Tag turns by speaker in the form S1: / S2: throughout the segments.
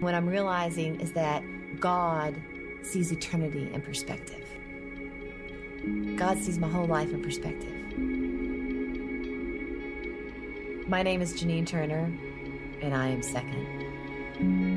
S1: what I'm realizing is that God sees eternity in perspective. God sees my whole life in perspective. My name is Janine Turner, and I am second.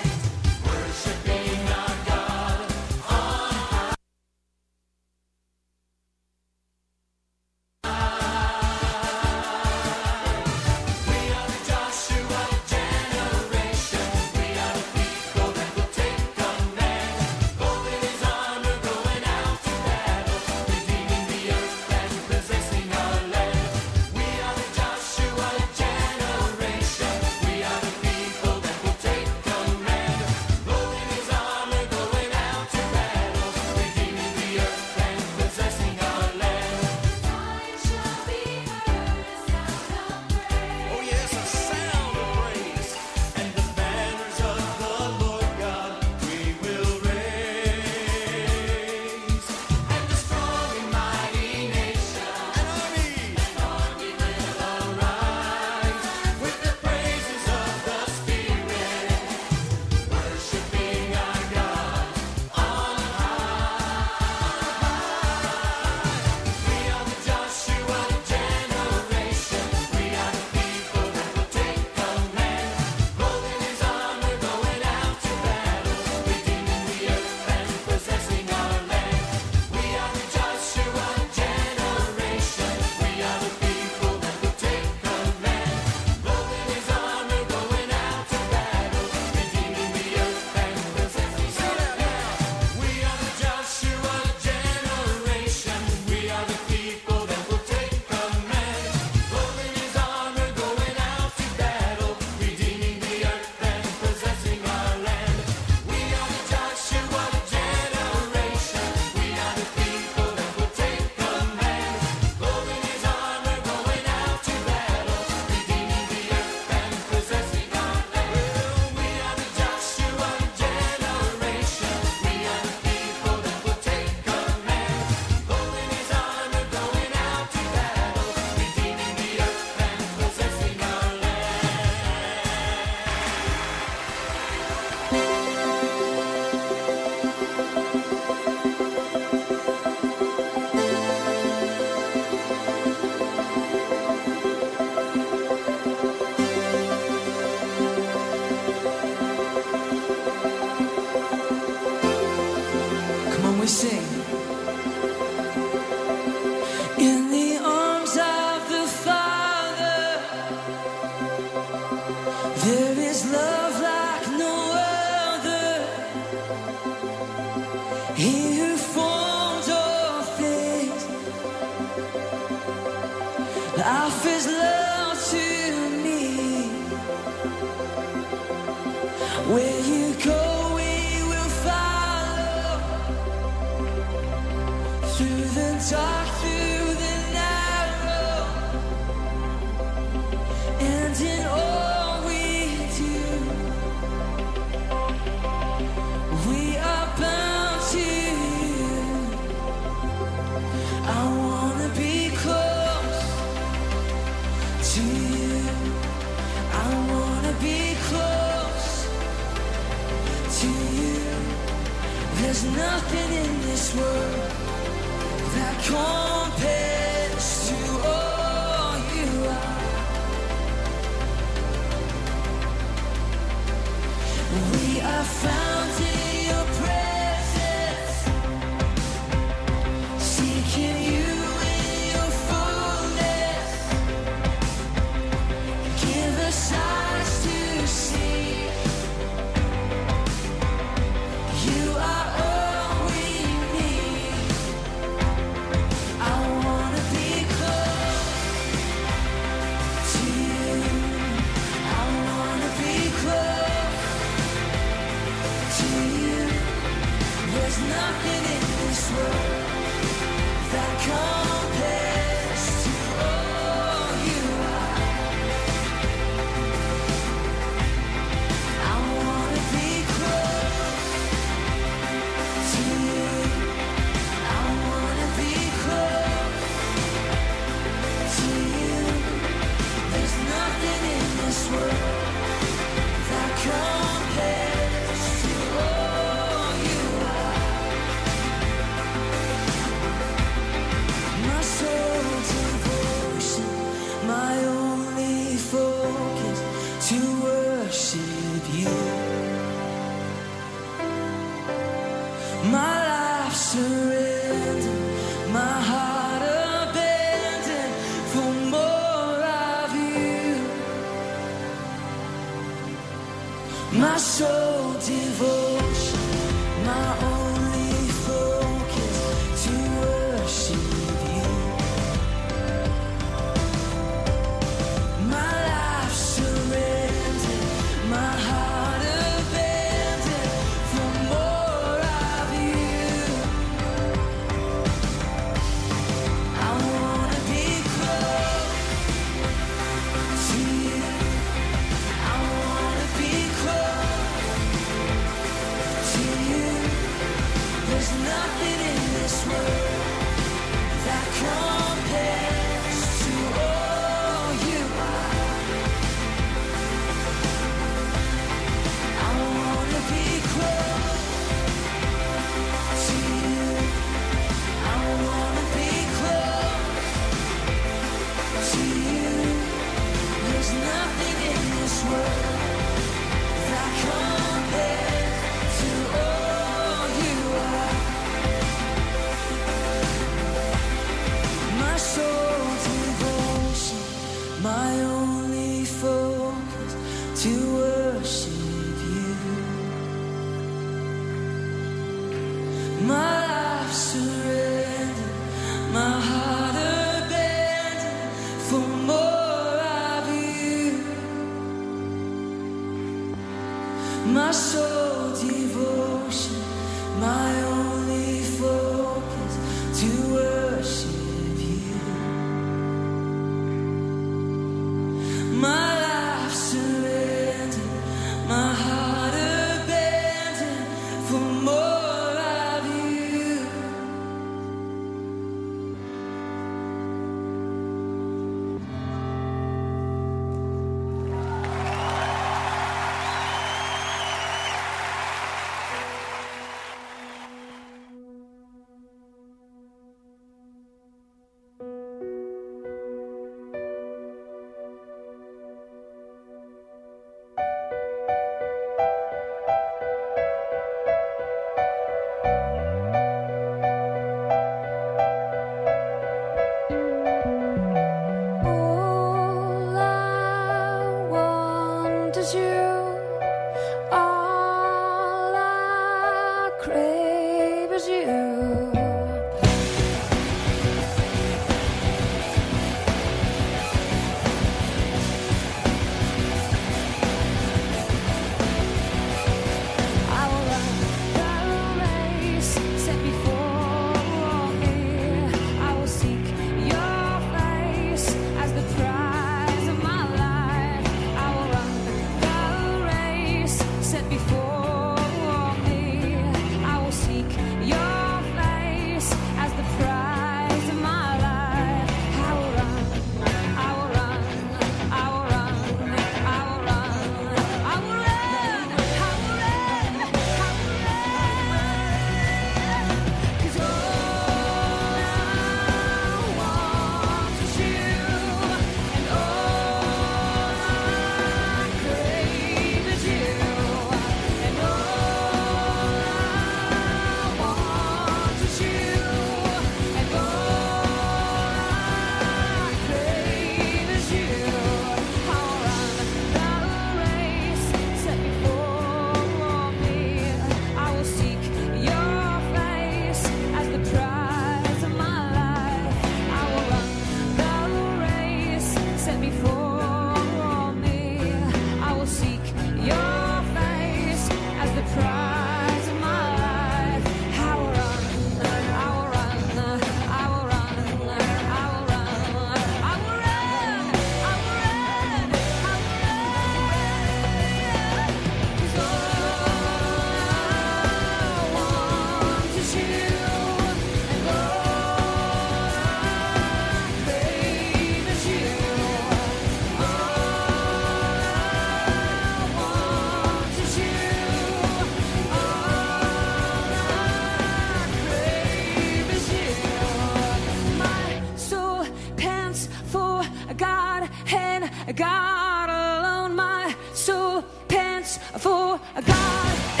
S2: God and God alone. My soul pants for God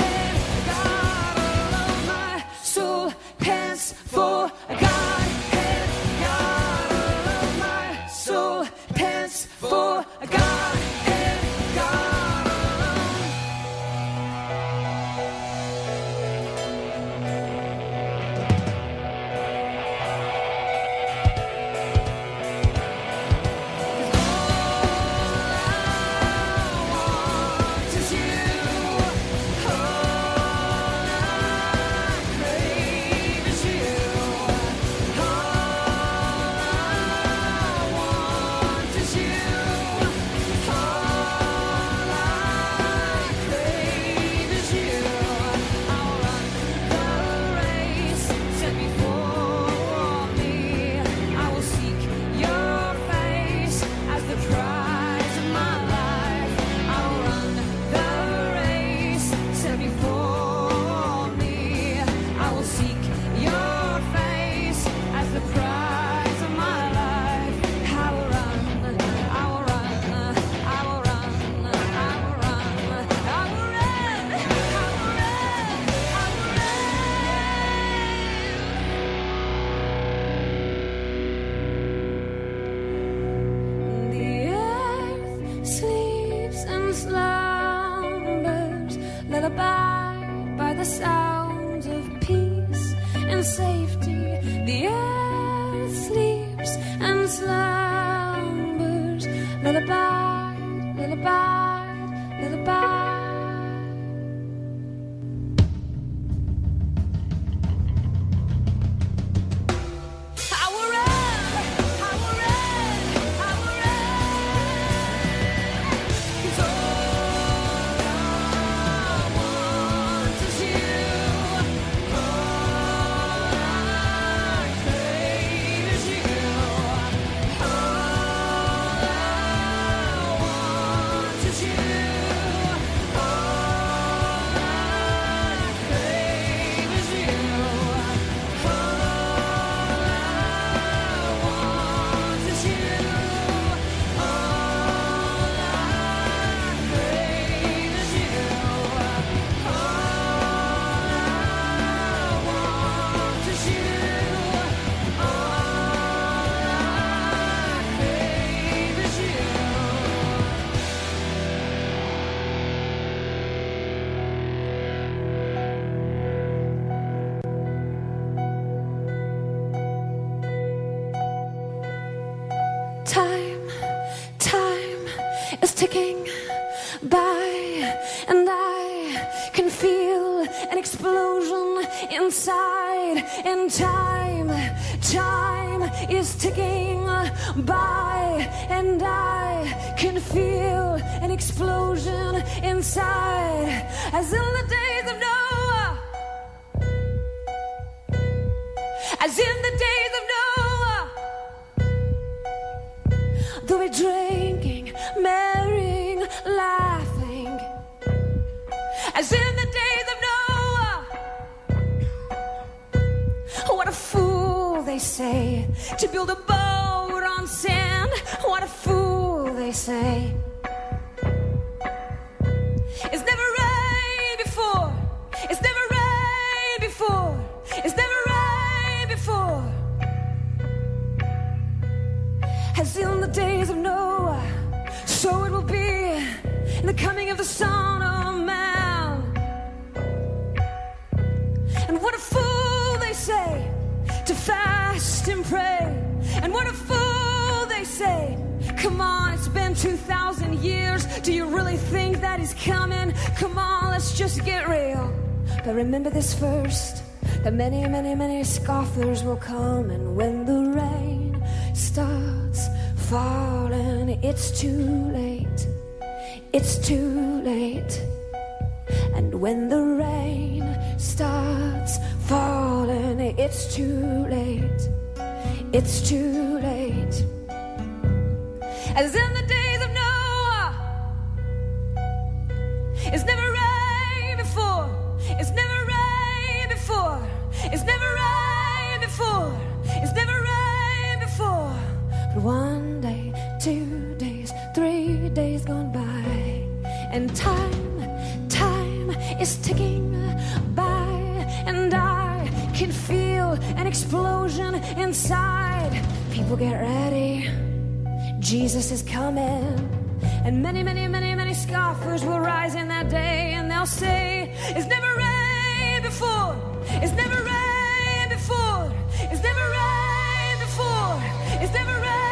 S2: can feel an explosion inside. As in the days of Noah, as in the days of Noah. They'll be drinking, marrying, laughing. As in the days of Noah. What a fool, they say, to build a they say. It's never rained before. It's never rained before. It's never rained before as in the days of Noah, so it will be in the coming of the Son of Man. And what a fool they say to fast and pray. And what a fool they say, come on, been 2,000 years. Do you really think that he's coming? Come on, let's just get real. But remember this first that many, many, many scoffers will come, and when the rain starts falling, it's too late. It's too late. And when the rain starts falling, it's too late. It's too late. As in the days of Noah, it's never rained before. It's never rained before. It's never rained before. It's never rained before. But one day, two days, three days gone by, and time, time is ticking by, and I can feel an explosion inside. People get ready. Jesus is coming. And many, many, many, many scoffers will rise in that day and they'll say, It's never rained before. It's never rained before. It's never rained before. It's never rained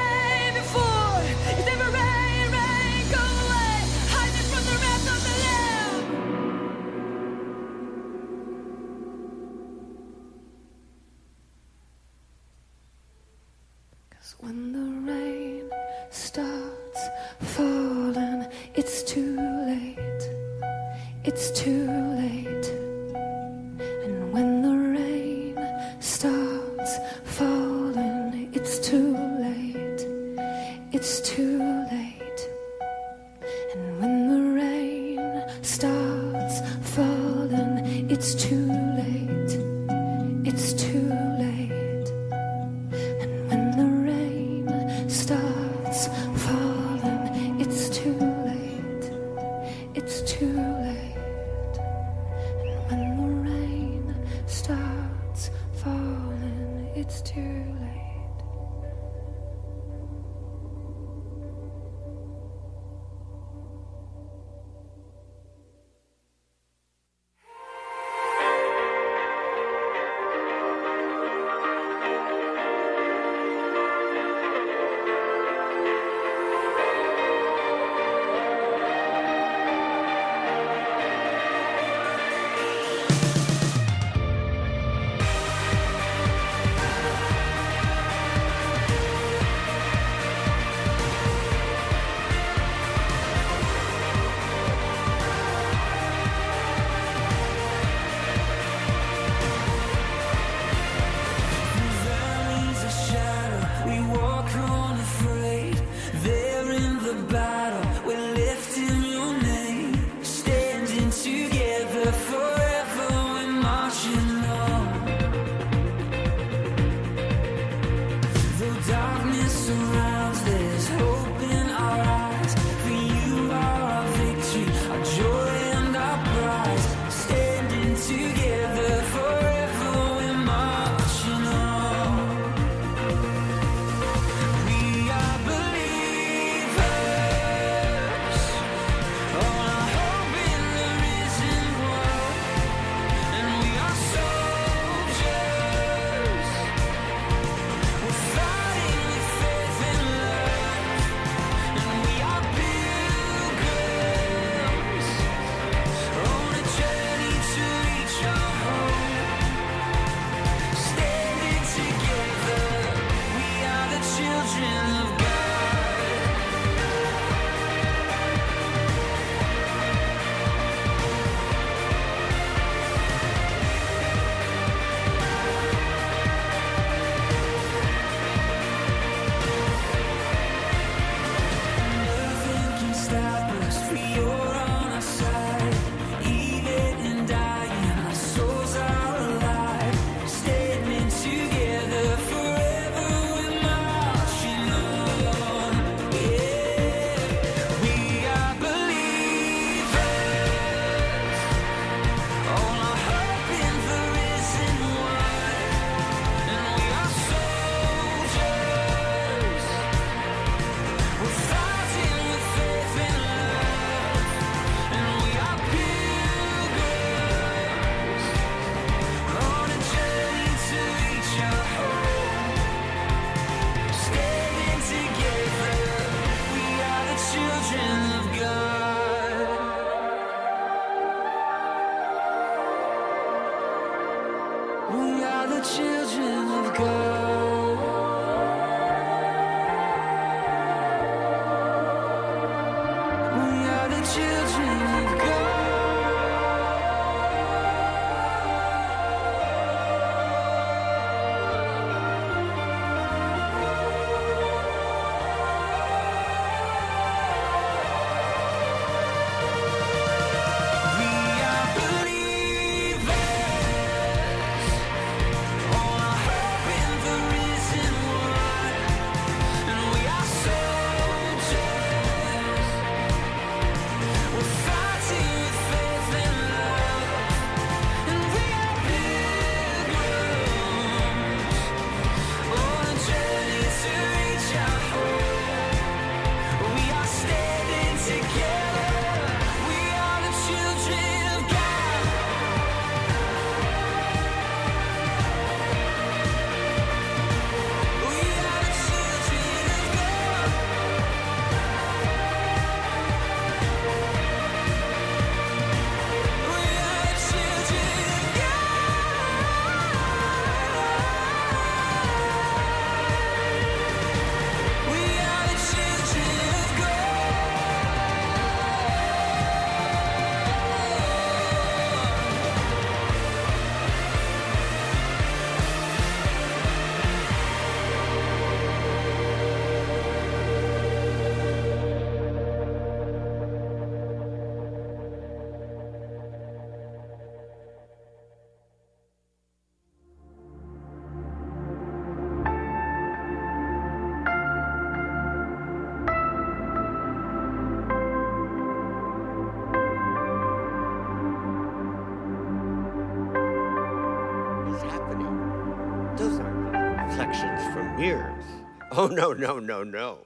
S3: no, no, no, no.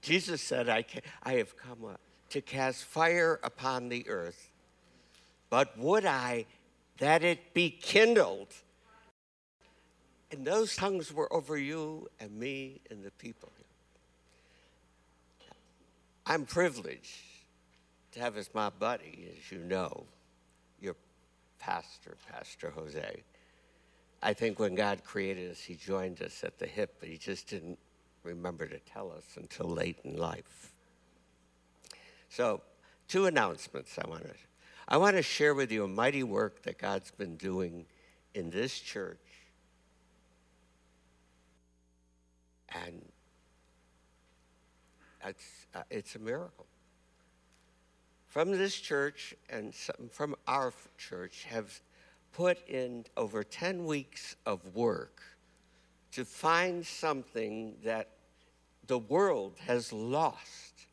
S3: Jesus said, I, ca- I have come uh, to cast fire upon the earth, but would I that it be kindled? And those tongues were over you and me and the people. I'm privileged to have as my buddy, as you know, your pastor, Pastor Jose. I think when God created us, He joined us at the hip, but He just didn't remember to tell us until late in life. So, two announcements I want to. I want to share with you a mighty work that God's been doing in this church. And it's, uh, it's a miracle. From this church and some from our church have put in over 10 weeks of work to find something that the world has lost,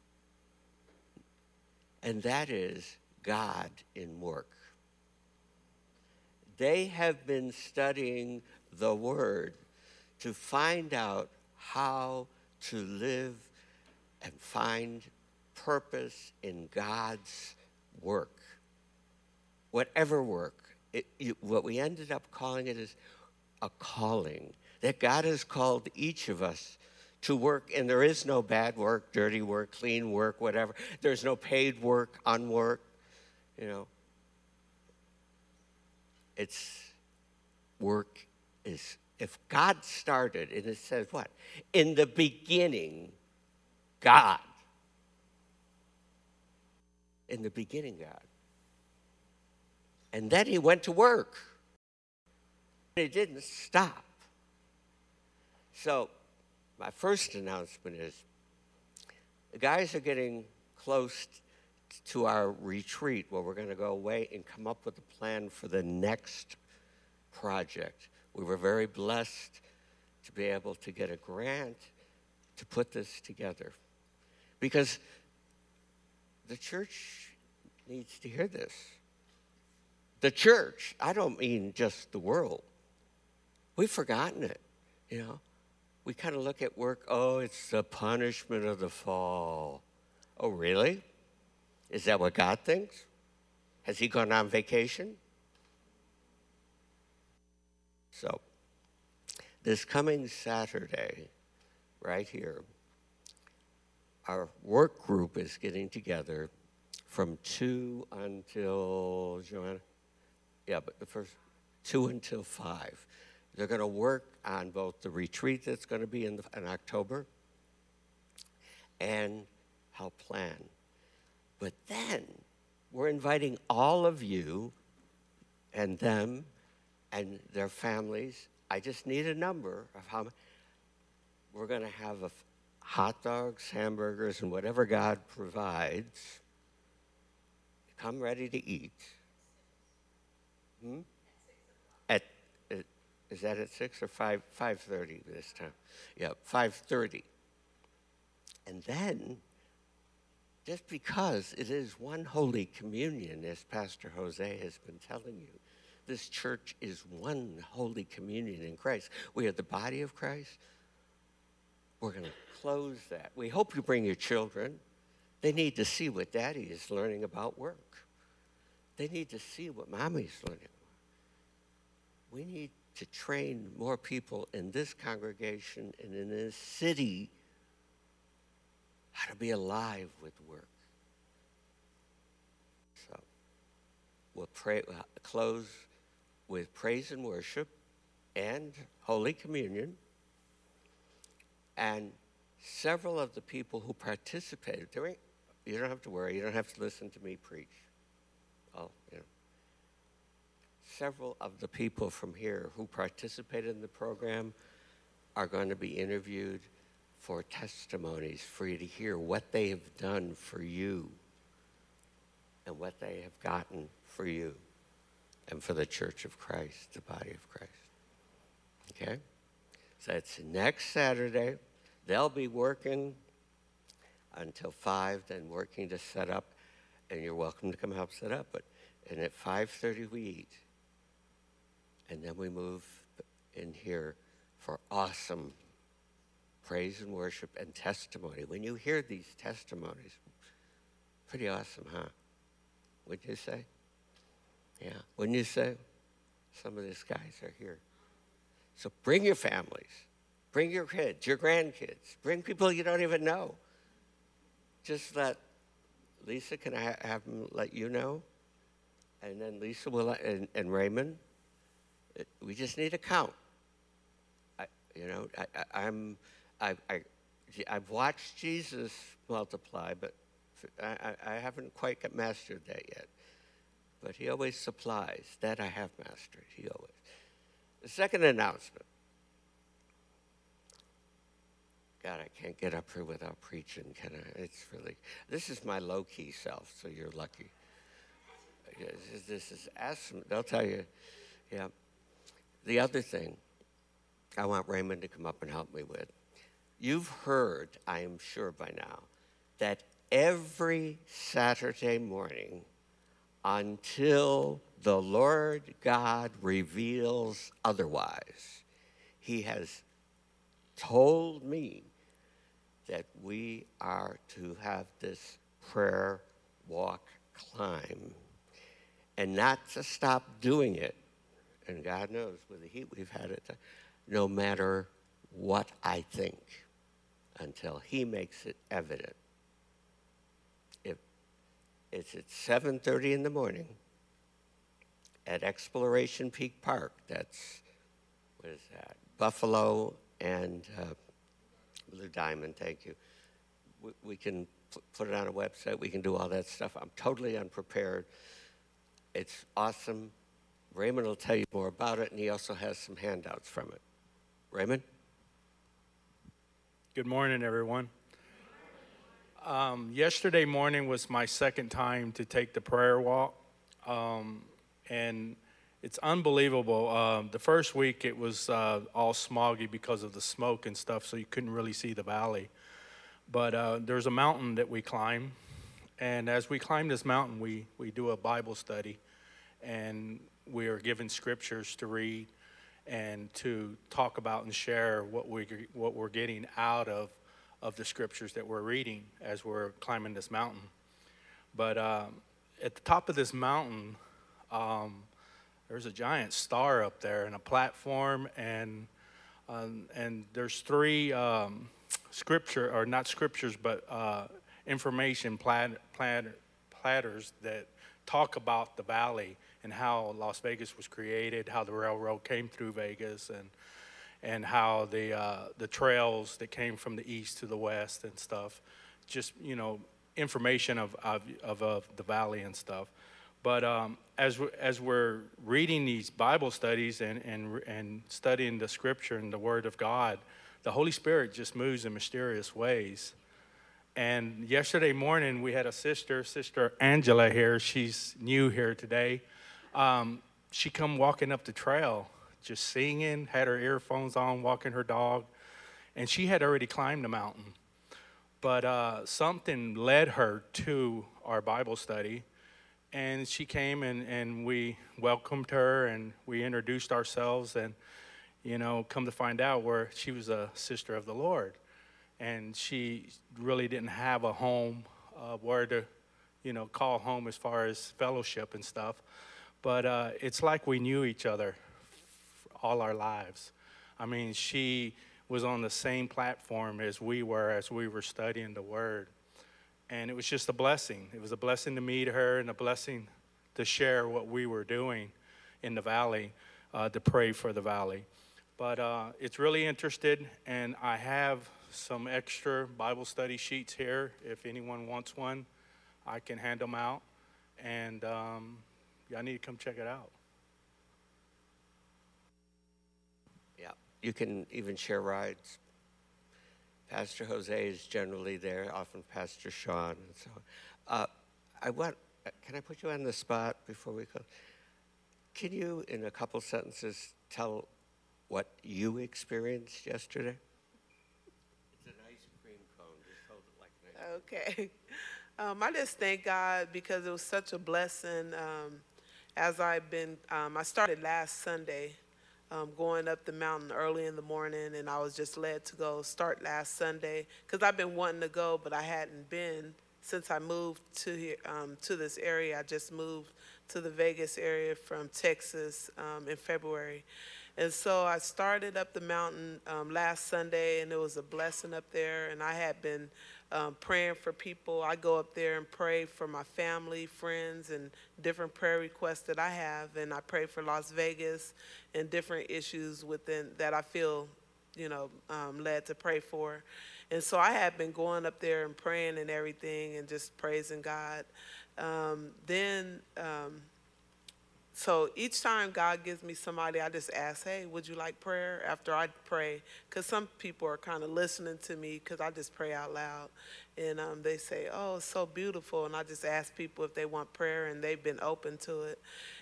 S3: and that is God in work. They have been studying the Word to find out how to live and find purpose in God's work. Whatever work. It, you, what we ended up calling it is a calling. That God has called each of us to work, and there is no bad work, dirty work, clean work, whatever. There's no paid work, unwork, you know. It's work is if God started, and it says what? In the beginning, God. In the beginning, God. And then he went to work. He didn't stop. So, my first announcement is the guys are getting close to our retreat where we're going to go away and come up with a plan for the next project. We were very blessed to be able to get a grant to put this together because the church needs to hear this. The church, I don't mean just the world. We've forgotten it, you know. We kind of look at work, oh, it's the punishment of the fall. Oh, really? Is that what God thinks? Has he gone on vacation? So, this coming Saturday, right here, our work group is getting together from 2 until, Joanna? Yeah, but the first, 2 until 5. They're going to work on both the retreat that's going to be in, the, in October and how plan. But then we're inviting all of you and them and their families. I just need a number of how. We're going to have hot dogs, hamburgers, and whatever God provides. Come ready to eat. Hmm? Is that at six or five? Five thirty this time. Yeah, five thirty. And then, just because it is one holy communion, as Pastor Jose has been telling you, this church is one holy communion in Christ. We are the body of Christ. We're going to close that. We hope you bring your children. They need to see what daddy is learning about work. They need to see what mommy's learning. We need to train more people in this congregation and in this city how to be alive with work. So we'll pray, uh, close with praise and worship and Holy Communion. And several of the people who participated during, you don't have to worry, you don't have to listen to me preach. Oh, you know. Several of the people from here who participated in the program are going to be interviewed for testimonies for you to hear what they have done for you and what they have gotten for you and for the Church of Christ, the body of Christ. Okay? So it's next Saturday. They'll be working until 5, then working to set up, and you're welcome to come help set up. But and at 5:30 we eat, and then we move in here for awesome praise and worship and testimony. When you hear these testimonies, pretty awesome, huh? Wouldn't you say? Yeah. Wouldn't you say? Some of these guys are here. So bring your families, bring your kids, your grandkids, bring people you don't even know. Just let Lisa, can I have them let you know? And then Lisa will, and, and Raymond. We just need a count. I, you know, I, I, I'm, I, I, I've watched Jesus multiply, but I, I, I haven't quite mastered that yet. But he always supplies. That I have mastered. He always. The second announcement. God, I can't get up here without preaching, can I? It's really, this is my low key self, so you're lucky. This is, this is awesome. They'll tell you, yeah. The other thing I want Raymond to come up and help me with. You've heard, I am sure by now, that every Saturday morning until the Lord God reveals otherwise, He has told me that we are to have this prayer walk climb and not to stop doing it. And God knows with the heat we've had it, no matter what I think, until He makes it evident. If it's at 7:30 in the morning at Exploration Peak Park, that's what is that? Buffalo and uh, Blue Diamond. Thank you. We, we can put it on a website. We can do all that stuff. I'm totally unprepared. It's awesome. Raymond will tell you more about it, and he also has some handouts from it. Raymond?
S4: Good morning, everyone. Um, yesterday morning was my second time to take the prayer walk, um, and it's unbelievable. Um, the first week it was uh, all smoggy because of the smoke and stuff, so you couldn't really see the valley. But uh, there's a mountain that we climb, and as we climb this mountain, we, we do a Bible study, and we are given scriptures to read and to talk about and share what we what we're getting out of of the scriptures that we're reading as we're climbing this mountain. But um, at the top of this mountain, um, there's a giant star up there and a platform, and um, and there's three um, scripture or not scriptures, but uh, information plat, plat, platters that talk about the valley and how Las Vegas was created, how the railroad came through Vegas, and and how the uh, the trails that came from the east to the west and stuff, just you know, information of, of, of, of the valley and stuff. But um, as, we as we're reading these Bible studies and, and, and studying the scripture and the Word of God, the Holy Spirit just moves in mysterious ways. And yesterday morning, we had a sister, Sister Angela here. She's new here today. Um, she come walking up the trail, just singing, had her earphones on, walking her dog, and she had already climbed the mountain. But uh, something led her to our Bible study, and she came and, and we welcomed her and we introduced ourselves and you know come to find out where she was a sister of the lord and she really didn't have a home uh, where to you know call home as far as fellowship and stuff but uh, it's like we knew each other all our lives i mean she was on the same platform as we were as we were studying the word and it was just a blessing. It was a blessing to meet her and a blessing to share what we were doing in the valley, uh, to pray for the valley. But uh, it's really interested, and I have some extra Bible study sheets here. If anyone wants one, I can hand them out, and um, y'all need to come check it out.
S3: Yeah, you can even share rides. Pastor Jose is generally there, often Pastor Sean, and so. Uh, I want. uh, Can I put you on the spot before we go? Can you, in a couple sentences, tell what you experienced yesterday? It's an ice cream cone. Just hold it like an ice
S5: Okay. Um, I just thank God because it was such a blessing. Um, as I've been, um, I started last Sunday um, going up the mountain early in the morning, and I was just led to go start last Sunday because I've been wanting to go, but I hadn't been since I moved to here um, to this area. I just moved to the Vegas area from Texas um, in February. And so I started up the mountain um, last Sunday, and it was a blessing up there. And I had been um, praying for people. I go up there and pray for my family, friends, and different prayer requests that I have. And I pray for Las Vegas and different issues within that I feel, you know, um, led to pray for. And so I have been going up there and praying and everything, and just praising God. Um, then. So each time God gives me somebody, I just ask, hey, would you like prayer after I pray? Because some people are kind of listening to me because I just pray out loud. And um, they say, oh, it's so beautiful. And I just ask people if they want prayer, and they've been open to it.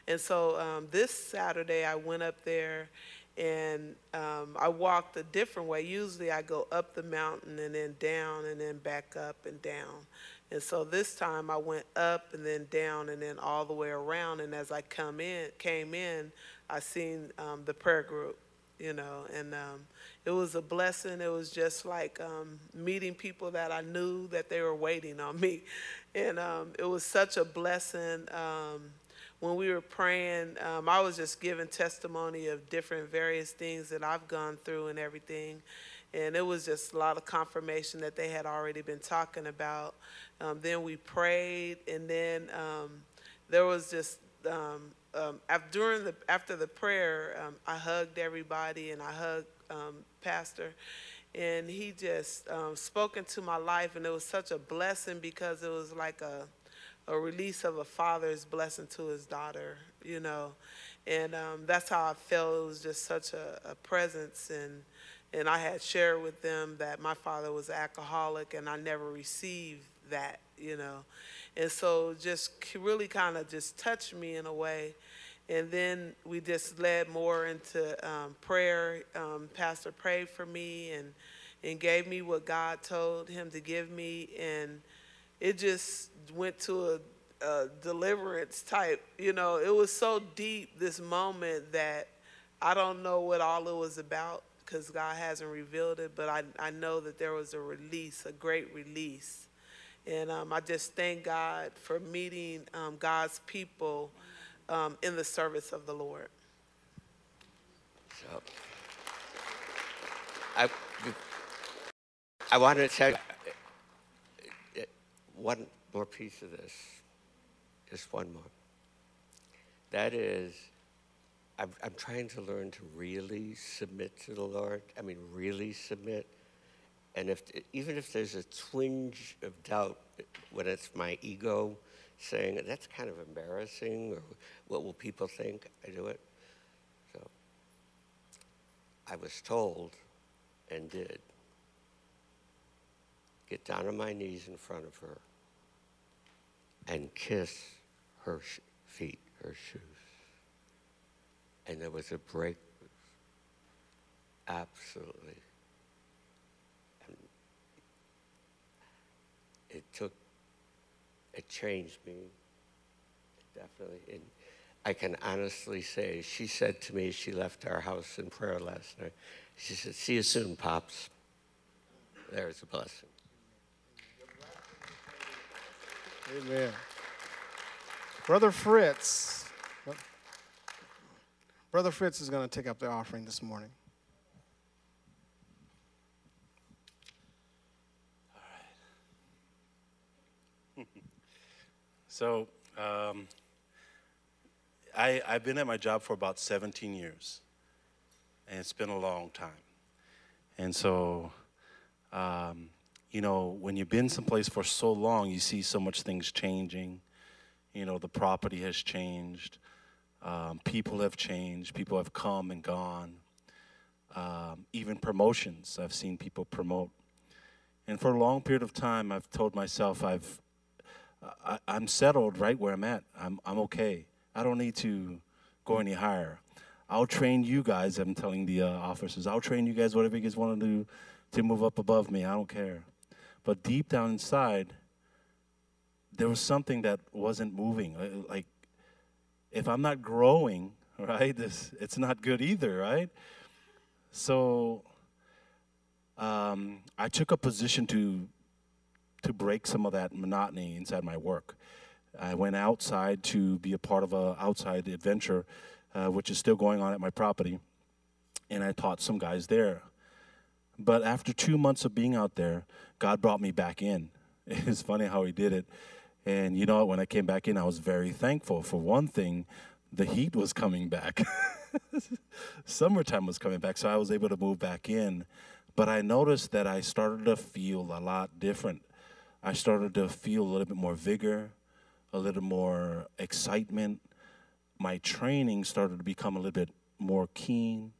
S5: And so um, this Saturday, I went up there and um, I walked a different way. Usually I go up the mountain and then down and then back up and down. And so this time I went up and then down and then all the way around. And as I come in, came in, I seen um, the prayer group, you know, and um, it was a blessing. It was just like um, meeting people that I knew that they were waiting on me, and um, it was such a blessing. Um, when we were praying, um, I was just giving testimony of different various things that I've gone through and everything. And it was just a lot of confirmation that they had already been talking about. Um, then we prayed, and then um, there was just um, um, af- during the after the prayer, um, I hugged everybody and I hugged Pastor, and he just spoke into my life, and it was such a blessing because it was like a a release of a father's blessing to his daughter, you know, and um, that's how I felt. It was just such a, a presence, and and I had shared with them that my father was alcoholic, and I never received that, you know, and so just really kind of just touched me in a way. And then we just led more into um, prayer. Um, Pastor prayed for me and and gave me what God told him to give me, and it just went to a, a deliverance type. You know, it was so deep this moment that I don't know what all it was about because God hasn't revealed it, but I, I know that there was a release, a great release. And um, I just thank God for meeting um, God's people um, in the service of the Lord.
S3: So, I, I wanted to tell you uh, uh, one more piece of this, just one more. That is, I'm, I'm trying to learn to really submit to the Lord. I mean, really submit. And if, even if there's a twinge of doubt when it's my ego saying, that's kind of embarrassing, or what will people think I do it? So I was told and did get down on my knees in front of her and kiss her feet, her shoes. And there was a break. Absolutely. And it took, it changed me, definitely. And I can honestly say, she said to me, she left our house in prayer last night. She said, See you soon, Pops. There's a blessing.
S6: Amen. Brother Fritz. Brother Fritz is going to take up the offering this morning. All right.
S7: So, um, I, I've been at my job for about 17 years, and it's been a long time. And so, um, you know, when you've been someplace for so long, you see so much things changing. You know, the property has changed, um, people have changed, people have come and gone. Um, even promotions, I've seen people promote. And for a long period of time, I've told myself I've I, I'm settled right where I'm at. I'm, I'm okay. I don't need to go any higher. I'll train you guys, I'm telling the uh, officers, I'll train you guys whatever you guys want to do to move up above me. I don't care. But deep down inside, there was something that wasn't moving. Uh, Like, if I'm not growing, right, this, it's not good either, right? So um, I took a position to to break some of that monotony inside my work. I went outside to be a part of a outside adventure, uh, which is still going on at my property, and I taught some guys there. But after two months of being out there, God brought me back in. It's funny how He did it. And you know? When I came back in, I was very thankful. For one thing, the heat was coming back. Summertime was coming back, so I was able to move back in. But I noticed that I started to feel a lot different. I started to feel a little bit more vigor, a little more excitement. My training started to become a little bit more keen,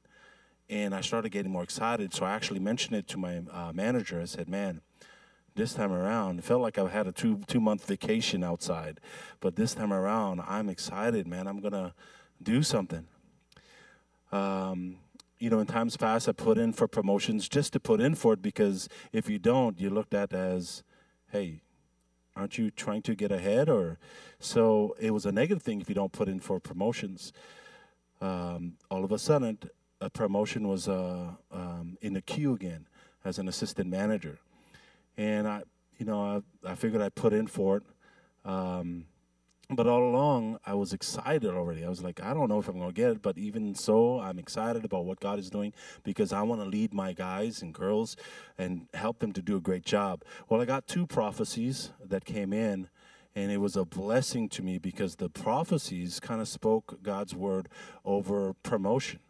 S7: and I started getting more excited. So I actually mentioned it to my uh, manager. I said, "Man, this time around, it felt like I had a two two month vacation outside, but this time around, I'm excited, man. I'm gonna do something." Um, you know, in times past, I put in for promotions just to put in for it because if you don't, you're looked at as, hey, aren't you trying to get ahead? Or so it was a negative thing if you don't put in for promotions. Um, all of a sudden, a promotion was uh, um, in the queue again as an assistant manager, and I, you know, I, I figured I'd put in for it. Um, but all along, I was excited already. I was like, I don't know if I'm going to get it, but even so, I'm excited about what God is doing because I want to lead my guys and girls and help them to do a great job. Well, I got two prophecies that came in, and it was a blessing to me because the prophecies kind of spoke God's word over promotion.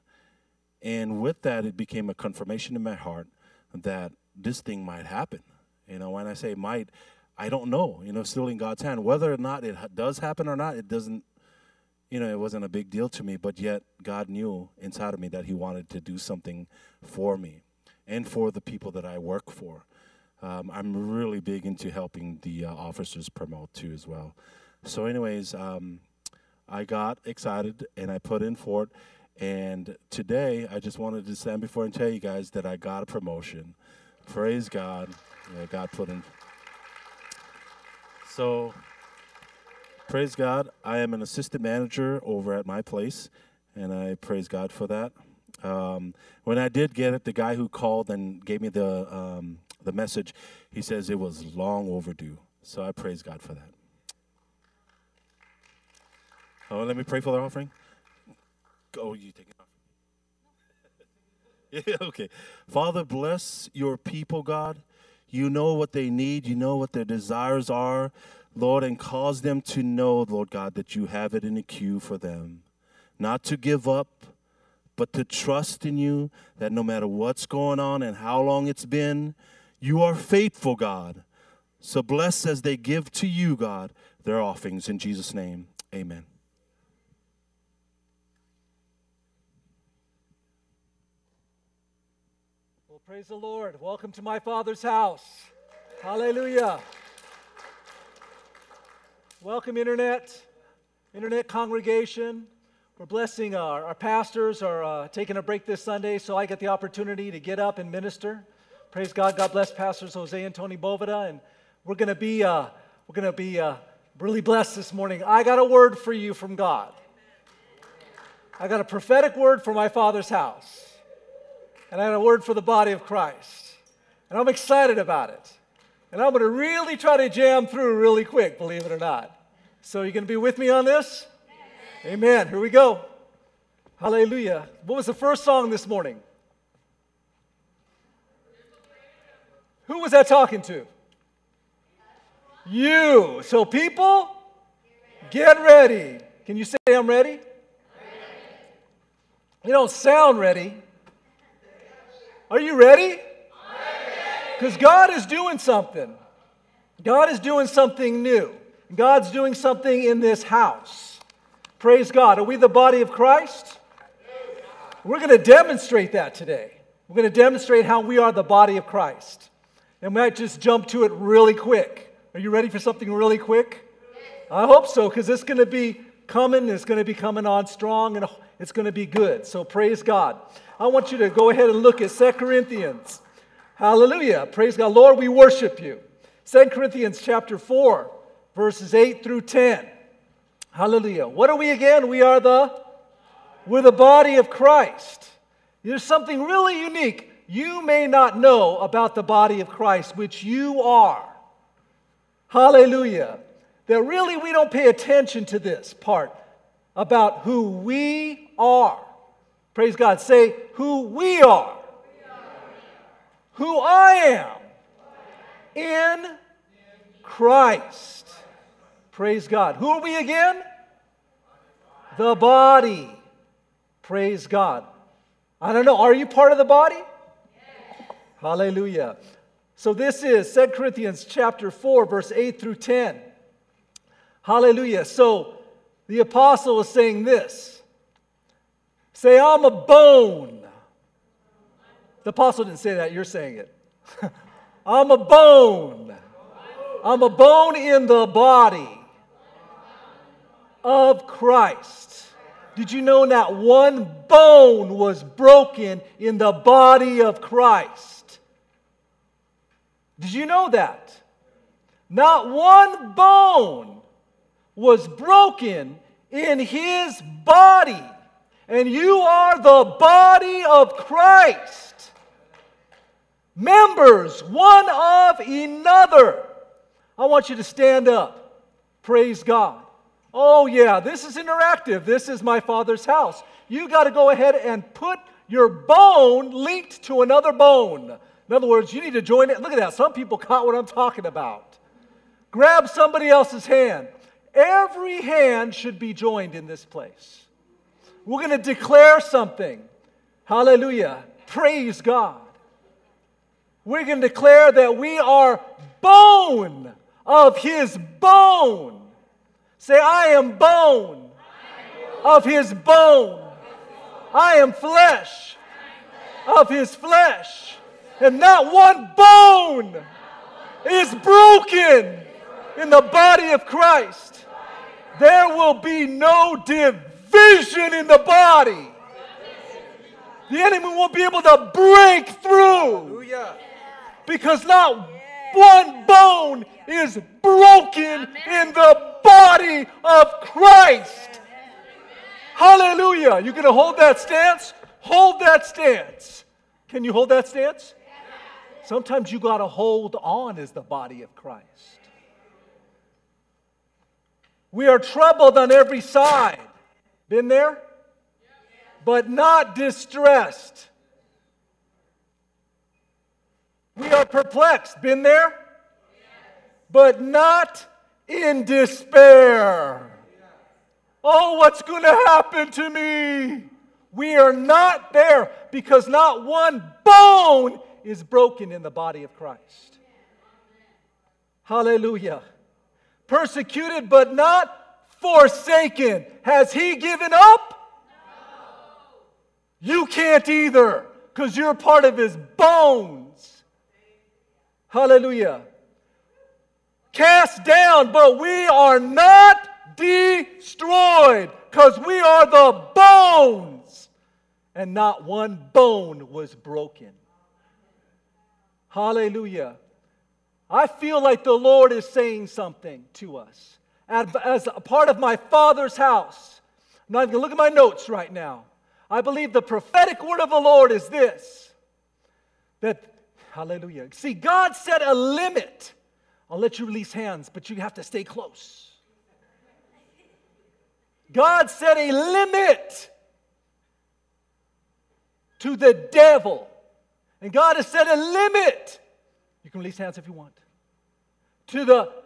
S7: And with that, it became a confirmation in my heart that this thing might happen. You know, when I say might, I don't know. You know, still in God's hand. Whether or not it does happen or not, it doesn't. You know, it wasn't a big deal to me. But yet, God knew inside of me that He wanted to do something for me and for the people that I work for. Um, I'm really big into helping the uh, officers promote too, as well. So, anyways, um, I got excited and I put in for it. And today, I just wanted to stand before and tell you guys that I got a promotion. Praise God. Yeah, God put in. So, praise God. I am an assistant manager over at my place, and I praise God for that. Um, when I did get it, the guy who called and gave me the um, the message, he says it was long overdue. So I praise God for that. Oh, let me pray for the offering. Oh, you take it off. Yeah, okay. Father, bless your people, God. You know what they need, you know what their desires are, Lord, and cause them to know, Lord God, that you have it in the queue for them. Not to give up, but to trust in you that no matter what's going on and how long it's been, You are faithful, God. So bless as they give to you, God, their offerings. In Jesus' name, amen.
S8: Praise the Lord. Welcome to my Father's house. Hallelujah. Welcome, Internet, Internet congregation. We're blessing our, our pastors are uh, taking a break this Sunday, so I get the opportunity to get up and minister. Praise God. God bless Pastors Jose and Tony Boveda, and we're going to be uh, we're going to be uh, really blessed this morning. I got a word for you from God. I got a prophetic word for my Father's house and I had a word for the body of Christ. And I'm excited about it. And I'm going to really try to jam through really quick, believe it or not. So, you going to be with me on this? Amen. Amen. Here we go. Hallelujah. What was the first song this morning? Who was that talking to? You. So, people, get ready. Can you say I'm ready? You don't sound ready. Are you ready? Because God is doing something. God is doing something new. God's doing something in this house. Praise God. Are we the body of Christ? We're going to demonstrate that today. We're going to demonstrate how we are the body of Christ. And we might just jump to it really quick. Are you ready for something really quick? I hope so, because it's going to be coming. It's going to be coming on strong, and it's going to be good. So praise God. I want you to go ahead and look at 2 Corinthians. Hallelujah. Praise God. Lord, we worship you. 2 Corinthians chapter 4, verses 8 through 10. Hallelujah. What are we again? We are the we're the body of Christ. There's something really unique you may not know about the body of Christ, which you are. Hallelujah. That really we don't pay attention to this part about who we are. Praise God. Say who we are. Who I am in Christ. Praise God. Who are we again? The body. Praise God. I don't know. Are you part of the body? Hallelujah. So this is 2 Corinthians chapter 4 verse 8 through 10. Hallelujah. So the apostle is saying this. Say I'm a bone. The apostle didn't say that, you're saying it. I'm a bone. I'm a bone in the body of Christ. Did you know that one bone was broken in the body of Christ? Did you know that? Not one bone was broken in his body. And you are the body of Christ. Members one of another. I want you to stand up. Praise God. Oh, yeah, this is interactive. This is my Father's house. You got to go ahead and put your bone linked to another bone. In other words, you need to join it. Look at that. Some people caught what I'm talking about. Grab somebody else's hand. Every hand should be joined in this place. We're going to declare something. Hallelujah. Praise God. We're going to declare that we are bone of his bone. Say, I am bone of his bone. I am flesh of his flesh. And not one bone is broken in the body of Christ. There will be no division in the body. The enemy won't be able to break through because not one bone is broken in the body of Christ. Hallelujah. You're going to hold that stance? Hold that stance. Can you hold that stance? Sometimes you got to hold on as the body of Christ. We are troubled on every side. Been there? But not distressed. We are perplexed. Been there? But not in despair. Oh, what's going to happen to me? We are not there because not one bone is broken in the body of Christ. Hallelujah. Persecuted but not forsaken. Has he given up? No. You can't either because you're part of his bones. Hallelujah. Cast down, but we are not destroyed because we are the bones. And not one bone was broken. Hallelujah. I feel like the Lord is saying something to us. As, a part of my Father's house, I'm not even going to look at my notes right now. I believe the prophetic word of the Lord is this that, hallelujah. See, God set a limit. I'll let you release hands, but you have to stay close. God set a limit to the devil. And God has set a limit. You can release hands if you want. To the,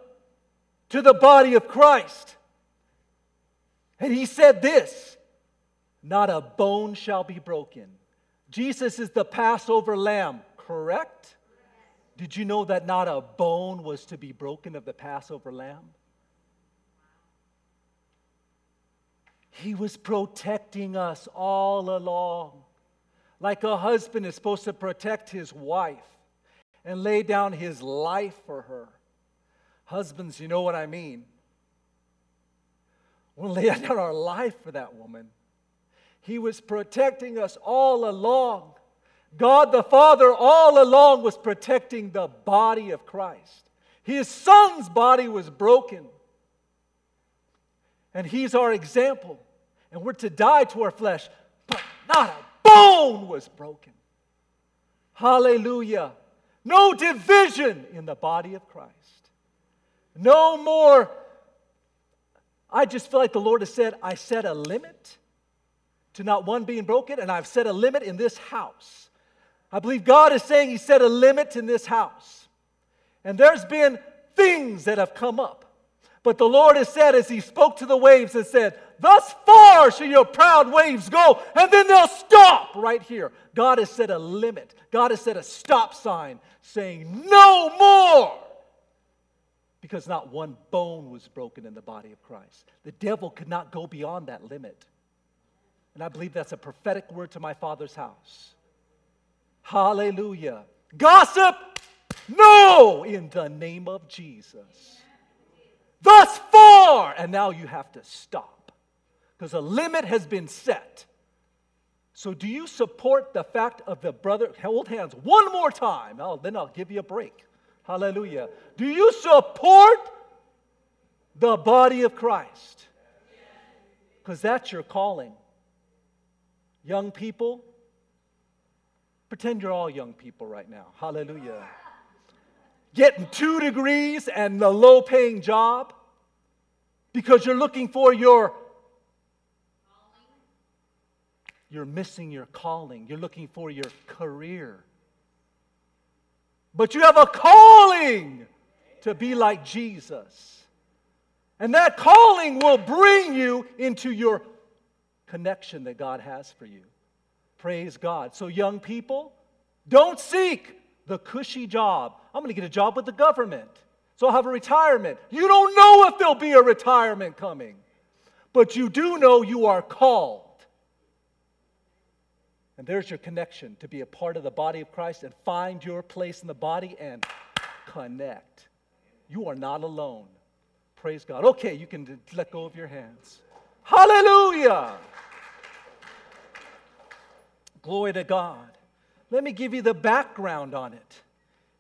S8: to the body of Christ. And he said this not a bone shall be broken. Jesus is the Passover lamb, correct? Did you know that not a bone was to be broken of the Passover lamb? He was protecting us all along. Like a husband is supposed to protect his wife and lay down his life for her. Husbands, you know what I mean. We'll lay down our life for that woman. He was protecting us all along. God the Father, all along, was protecting the body of Christ. His son's body was broken. And he's our example. And we're to die to our flesh, but not a bone was broken. Hallelujah. No division in the body of Christ. No more. I just feel like the Lord has said, I set a limit to not one being broken, and I've set a limit in this house. I believe God is saying He set a limit in this house. And there's been things that have come up. But the Lord has said, as He spoke to the waves, and said, Thus far shall your proud waves go, and then they'll stop right here. God has set a limit. God has set a stop sign saying, No more. Because not one bone was broken in the body of Christ. The devil could not go beyond that limit. And I believe that's a prophetic word to my Father's house. Hallelujah. Gossip, no, in the name of Jesus. Thus far, and now you have to stop because a limit has been set. So, do you support the fact of the brother? Hold hands one more time. Then I'll give you a break. Hallelujah. Do you support the body of Christ? Because that's your calling. Young people, pretend you're all young people right now. Hallelujah. Getting two degrees and a low paying job because you're looking for your you're missing your calling. You're looking for your career. But you have a calling to be like Jesus. And that calling will bring you into your connection that God has for you. Praise God. So, young people, don't seek the cushy job. I'm going to get a job with the government. So I'll have a retirement. You don't know if there'll be a retirement coming, but you do know you are called. And there's your connection to be a part of the body of Christ and find your place in the body and connect. You are not alone. Praise God. Okay, you can let go of your hands. Hallelujah. Glory to God. Let me give you the background on it.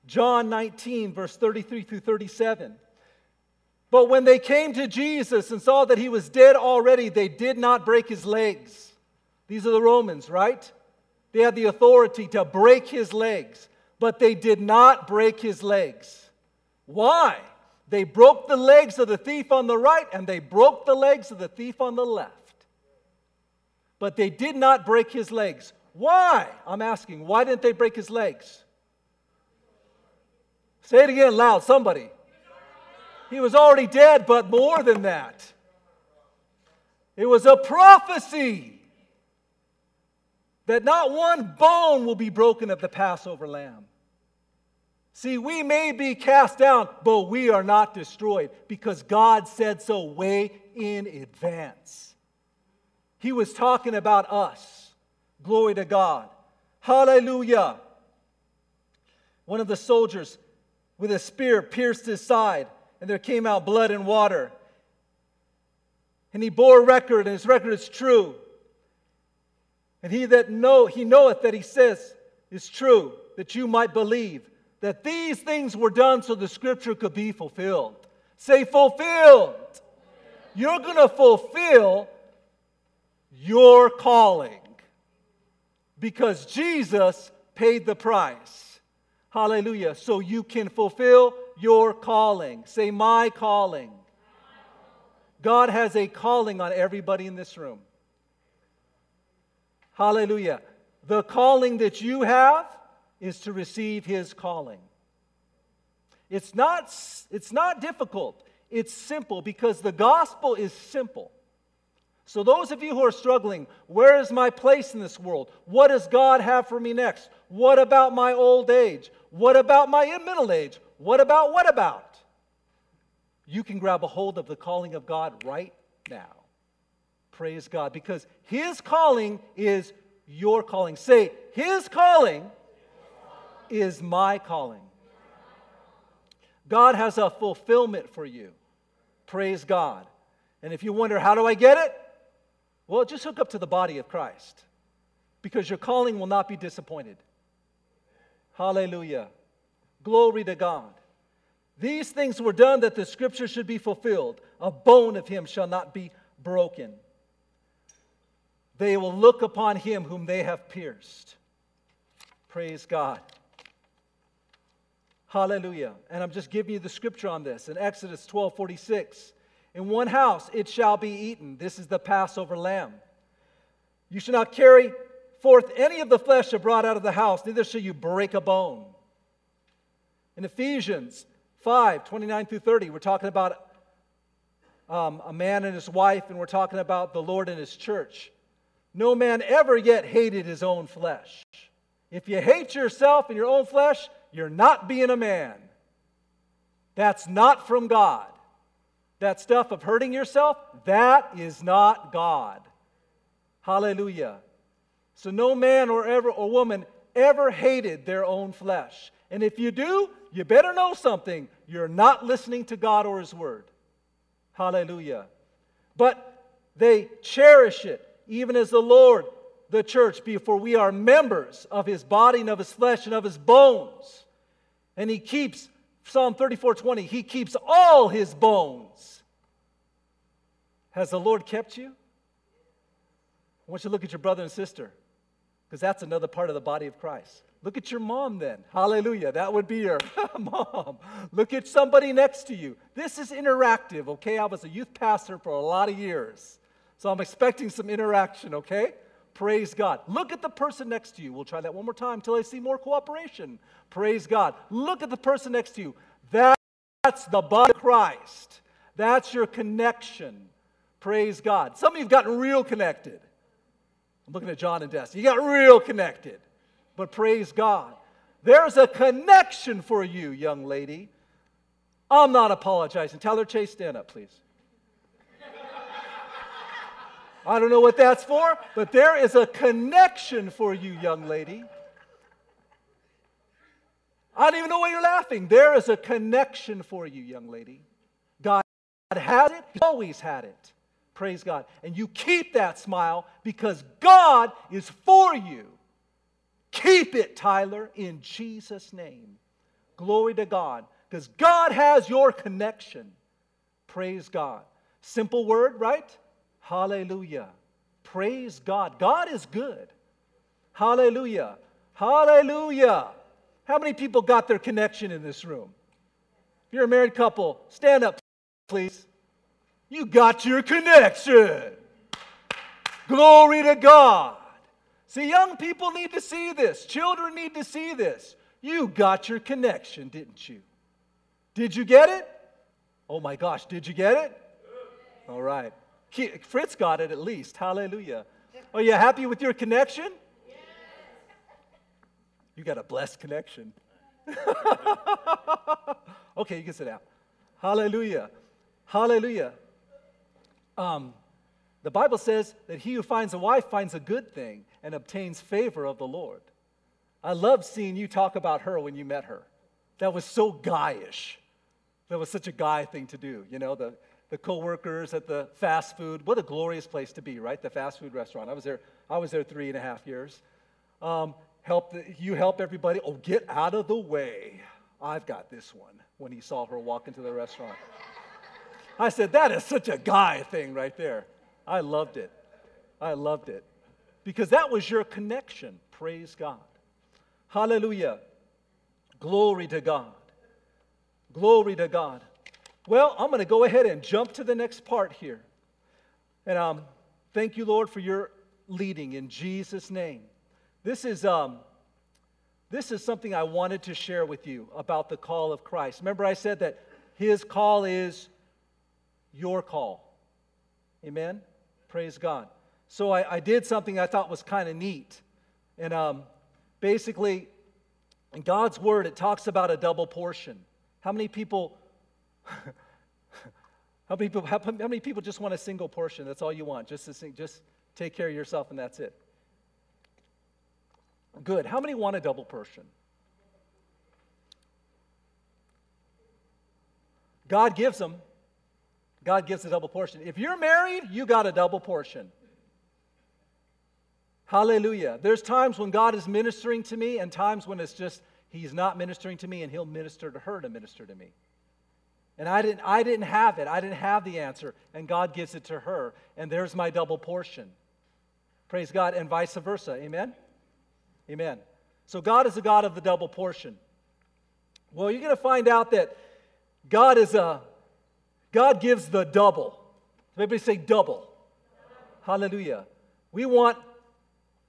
S8: John 19, verse 33 through 37. But when they came to Jesus and saw that he was dead already, they did not break his legs. These are the Romans, right? They had the authority to break his legs, but they did not break his legs. Why? They broke the legs of the thief on the right and they broke the legs of the thief on the left. But they did not break his legs. Why? I'm asking, why didn't they break his legs? Say it again loud, somebody. He was already dead, but more than that. It was a prophecy. That not one bone will be broken of the Passover lamb. See, we may be cast down, but we are not destroyed because God said so way in advance. He was talking about us. Glory to God. Hallelujah. One of the soldiers with a spear pierced his side, and there came out blood and water. And he bore record, and his record is true. And he that know he knoweth that he says is true, that you might believe that these things were done so the scripture could be fulfilled. Say fulfilled. You're going to fulfill your calling because Jesus paid the price. Hallelujah. So you can fulfill your calling. Say, my calling. God has a calling on everybody in this room. Hallelujah. The calling that you have is to receive his calling. It's not, it's not difficult, it's simple because the gospel is simple. So, those of you who are struggling, where is my place in this world? What does God have for me next? What about my old age? What about my middle age? What about, what about? You can grab a hold of the calling of God right now. Praise God, because His calling is your calling. Say, His calling is my calling. God has a fulfillment for you. Praise God. And if you wonder, how do I get it? Well, just hook up to the body of Christ because your calling will not be disappointed. Hallelujah. Glory to God. These things were done that the scripture should be fulfilled. A bone of him shall not be broken. They will look upon him whom they have pierced. Praise God. Hallelujah. And I'm just giving you the scripture on this. In Exodus 12 46, in one house it shall be eaten. This is the Passover lamb. You shall not carry forth any of the flesh brought out of the house, neither shall you break a bone. In Ephesians 5 29 through 30, we're talking about um, a man and his wife, and we're talking about the Lord and his church. No man ever yet hated his own flesh. If you hate yourself and your own flesh, you're not being a man. That's not from God. That stuff of hurting yourself, that is not God. Hallelujah. So no man or ever or woman ever hated their own flesh. And if you do, you better know something. You're not listening to God or his word. Hallelujah. But they cherish it, even as the Lord, the church, before we are members of his body and of his flesh and of his bones. And he keeps, Psalm 34 20, he keeps all his bones. Has the Lord kept you? I want you to look at your brother and sister, because that's another part of the body of Christ. Look at your mom then. Hallelujah. That would be your mom. Look at somebody next to you. This is interactive, okay? I was a youth pastor for a lot of years. So I'm expecting some interaction, okay? Praise God. Look at the person next to you. We'll try that one more time until I see more cooperation. Praise God. Look at the person next to you. That's the body of Christ. That's your connection. Praise God. Some of you have gotten real connected. I'm looking at John and Destiny. You got real connected. But praise God. There's a connection for you, young lady. I'm not apologizing. Tell her, Chase, stand up, please. I don't know what that's for, but there is a connection for you, young lady. I don't even know why you're laughing. There is a connection for you, young lady. God has it, He's always had it. Praise God. And you keep that smile because God is for you. Keep it, Tyler, in Jesus' name. Glory to God. Because God has your connection. Praise God. Simple word, right? Hallelujah. Praise God. God is good. Hallelujah. Hallelujah. How many people got their connection in this room? If you're a married couple, stand up, please. You got your connection. Glory to God. See, young people need to see this. Children need to see this. You got your connection, didn't you? Did you get it? Oh my gosh, did you get it? All right. Ki- Fritz got it at least. Hallelujah. Are you happy with your connection? You got a blessed connection. okay, you can sit down. Hallelujah. Hallelujah. Um, the Bible says that he who finds a wife finds a good thing and obtains favor of the Lord. I loved seeing you talk about her when you met her. That was so guyish. That was such a guy thing to do. You know, the, the co-workers at the fast food. What a glorious place to be, right? The fast food restaurant. I was there, I was there three and a half years. Um, help the, you help everybody. Oh, get out of the way. I've got this one when he saw her walk into the restaurant. I said, that is such a guy thing right there. I loved it. I loved it. Because that was your connection. Praise God. Hallelujah. Glory to God. Glory to God. Well, I'm going to go ahead and jump to the next part here. And um, thank you, Lord, for your leading in Jesus' name. This is, um, this is something I wanted to share with you about the call of Christ. Remember, I said that his call is your call. Amen? Praise God. So I, I did something I thought was kind of neat. And um, basically, in God's word, it talks about a double portion. How many people? How many people? How, how many people just want a single portion? That's all you want. Just sing, just take care of yourself, and that's it. Good. How many want a double portion? God gives them. God gives a double portion. If you're married, you got a double portion. Hallelujah. There's times when God is ministering to me, and times when it's just He's not ministering to me, and He'll minister to her to minister to me. And I didn't, I didn't have it. I didn't have the answer, and God gives it to her, and there's my double portion. Praise God, and vice versa. Amen? Amen. So God is a God of the double portion. Well, you're going to find out that God is a God gives the double. Everybody say double. Hallelujah. We want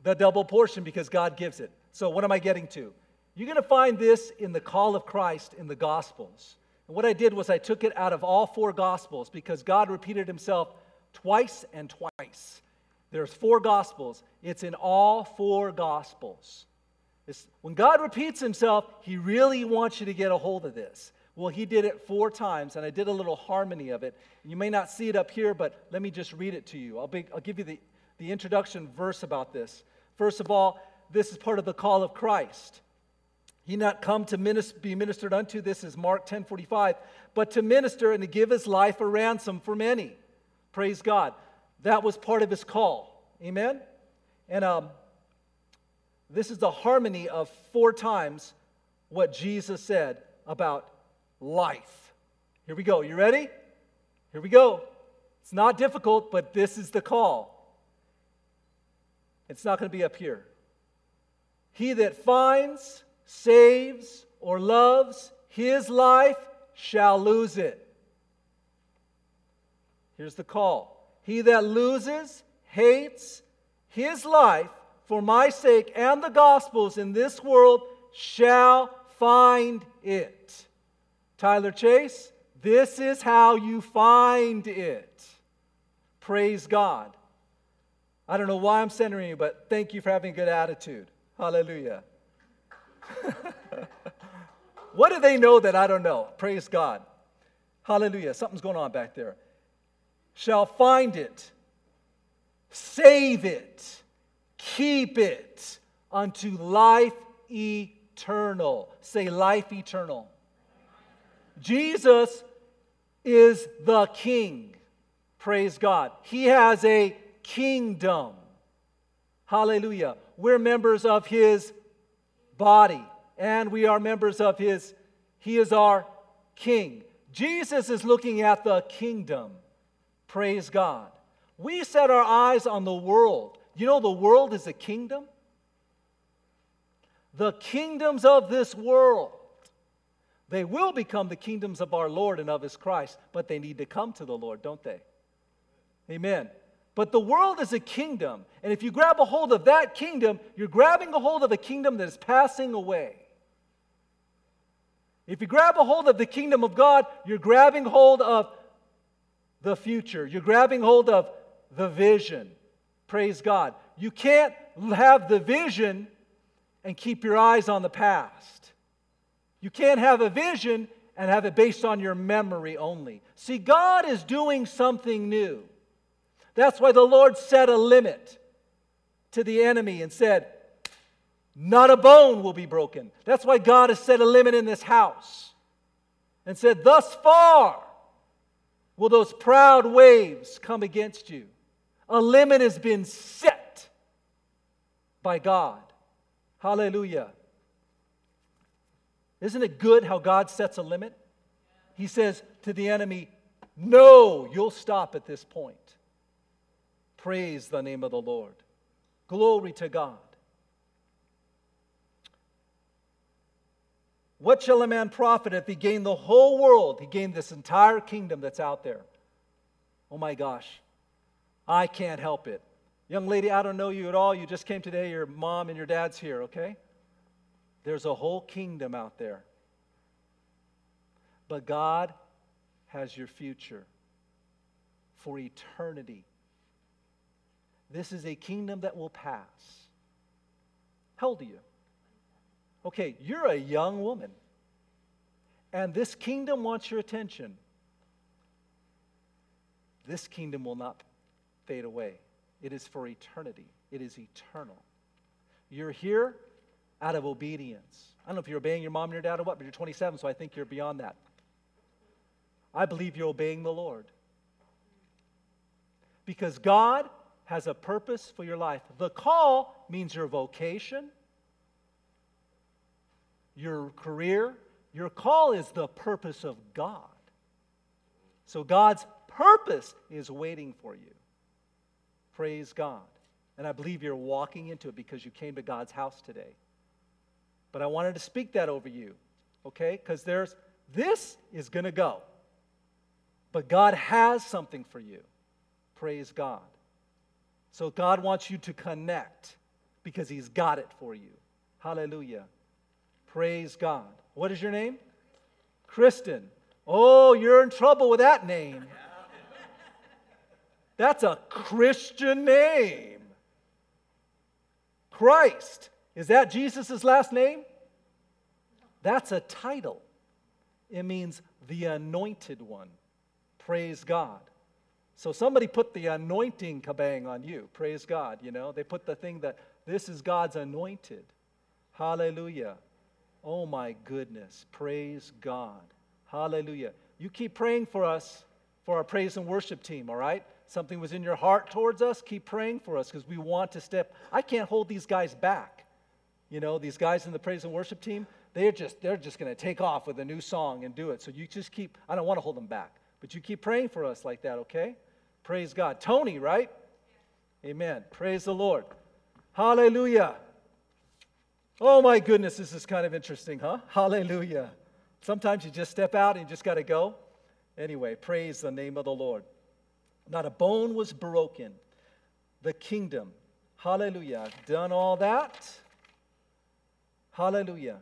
S8: the double portion because God gives it. So, what am I getting to? You're going to find this in the call of Christ in the Gospels. And what I did was I took it out of all four Gospels because God repeated himself twice and twice. There's four Gospels, it's in all four Gospels. It's, when God repeats himself, he really wants you to get a hold of this. Well, he did it four times, and I did a little harmony of it. You may not see it up here, but let me just read it to you. I'll, be, I'll give you the, the introduction verse about this. First of all, this is part of the call of Christ. He not come to minis- be ministered unto, this is Mark 10 45, but to minister and to give his life a ransom for many. Praise God. That was part of his call. Amen? And um, this is the harmony of four times what Jesus said about life. Here we go. You ready? Here we go. It's not difficult, but this is the call. It's not going to be up here. He that finds, saves, or loves his life shall lose it. Here's the call. He that loses, hates his life for my sake and the gospel's in this world shall find it. Tyler Chase, this is how you find it. Praise God. I don't know why I'm centering you, but thank you for having a good attitude. Hallelujah. what do they know that I don't know? Praise God. Hallelujah. Something's going on back there. Shall find it, save it, keep it unto life eternal. Say, life eternal. Jesus is the King. Praise God. He has a kingdom. Hallelujah. We're members of His body, and we are members of His, He is our King. Jesus is looking at the kingdom. Praise God. We set our eyes on the world. You know, the world is a kingdom. The kingdoms of this world they will become the kingdoms of our Lord and of his Christ, but they need to come to the Lord, don't they? Amen. But the world is a kingdom, and if you grab a hold of that kingdom, you're grabbing a hold of a kingdom that is passing away. If you grab a hold of the kingdom of God, you're grabbing hold of the future. You're grabbing hold of the vision. Praise God. You can't have the vision and keep your eyes on the past. You can't have a vision and have it based on your memory only. See, God is doing something new. That's why the Lord set a limit to the enemy and said, Not a bone will be broken. That's why God has set a limit in this house and said, Thus far will those proud waves come against you. A limit has been set by God. Hallelujah. Isn't it good how God sets a limit? He says to the enemy, No, you'll stop at this point. Praise the name of the Lord. Glory to God. What shall a man profit if he gain the whole world? He gained this entire kingdom that's out there. Oh my gosh, I can't help it. Young lady, I don't know you at all. You just came today. Your mom and your dad's here, okay? There's a whole kingdom out there. But God has your future for eternity. This is a kingdom that will pass. How old are you? Okay, you're a young woman. And this kingdom wants your attention. This kingdom will not fade away. It is for eternity, it is eternal. You're here out of obedience. I don't know if you're obeying your mom and your dad or what, but you're 27, so I think you're beyond that. I believe you're obeying the Lord. Because God has a purpose for your life. The call means your vocation, your career. Your call is the purpose of God. So God's purpose is waiting for you. Praise God. And I believe you're walking into it because you came to God's house today. But I wanted to speak that over you, okay? Because there's, this is going to go. But God has something for you. Praise God. So God wants you to connect because He's got it for you. Hallelujah. Praise God. What is your name? Kristen. Oh, you're in trouble with that name. That's a Christian name. Christ. Is that Jesus' last name? That's a title. It means the anointed one. Praise God. So somebody put the anointing kabang on you. Praise God. You know, they put the thing that this is God's anointed. Hallelujah. Oh my goodness. Praise God. Hallelujah. You keep praying for us, for our praise and worship team, all right? Something was in your heart towards us, keep praying for us because we want to step. I can't hold these guys back. You know, these guys in the praise and worship team, they're just they're just going to take off with a new song and do it. So you just keep I don't want to hold them back, but you keep praying for us like that, okay? Praise God. Tony, right? Amen. Praise the Lord. Hallelujah. Oh my goodness, this is kind of interesting, huh? Hallelujah. Sometimes you just step out and you just got to go. Anyway, praise the name of the Lord. Not a bone was broken. The kingdom. Hallelujah. Done all that. Hallelujah.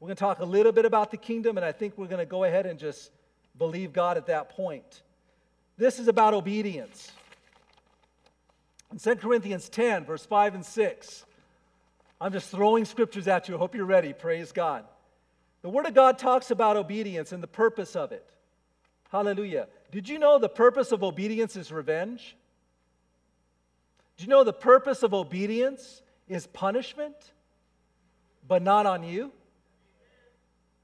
S8: We're going to talk a little bit about the kingdom, and I think we're going to go ahead and just believe God at that point. This is about obedience. In 2 Corinthians 10, verse 5 and 6, I'm just throwing scriptures at you. I hope you're ready. Praise God. The Word of God talks about obedience and the purpose of it. Hallelujah. Did you know the purpose of obedience is revenge? Do you know the purpose of obedience is punishment, but not on you?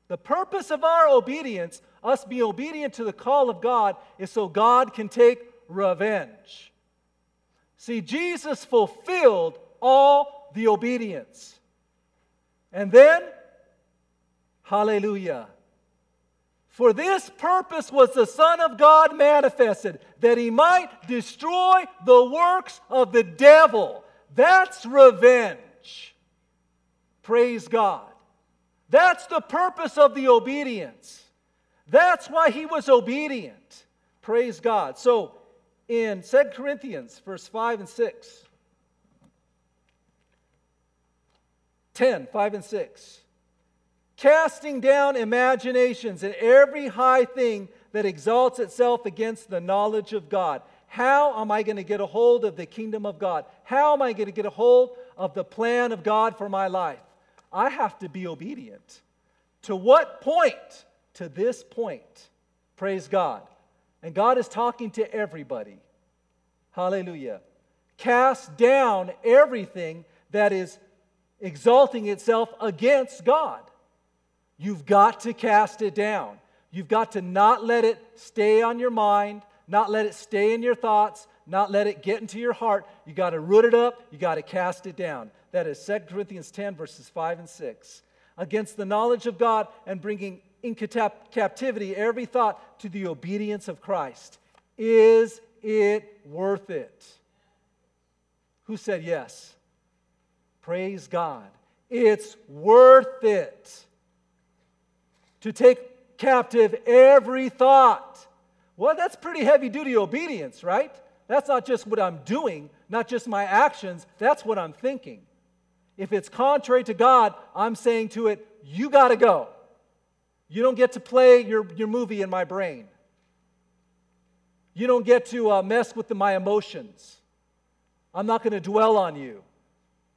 S8: The purpose of our obedience, us being obedient to the call of God, is so God can take revenge. See, Jesus fulfilled all the obedience. And then, hallelujah. For this purpose was the Son of God manifested, that he might destroy the works of the devil. That's revenge. Praise God. That's the purpose of the obedience. That's why he was obedient. Praise God. So in 2 Corinthians, verse 5 and 6, 10, 5 and 6, casting down imaginations and every high thing that exalts itself against the knowledge of God. How am I going to get a hold of the kingdom of God? How am I going to get a hold of the plan of God for my life? I have to be obedient. To what point? To this point. Praise God. And God is talking to everybody. Hallelujah. Cast down everything that is exalting itself against God. You've got to cast it down. You've got to not let it stay on your mind, not let it stay in your thoughts, not let it get into your heart. You got to root it up, you got to cast it down. That is 2 Corinthians 10, verses 5 and 6. Against the knowledge of God and bringing in cap- captivity every thought to the obedience of Christ. Is it worth it? Who said yes? Praise God. It's worth it to take captive every thought. Well, that's pretty heavy duty obedience, right? That's not just what I'm doing, not just my actions, that's what I'm thinking. If it's contrary to God, I'm saying to it, you got to go. You don't get to play your, your movie in my brain. You don't get to uh, mess with the, my emotions. I'm not going to dwell on you.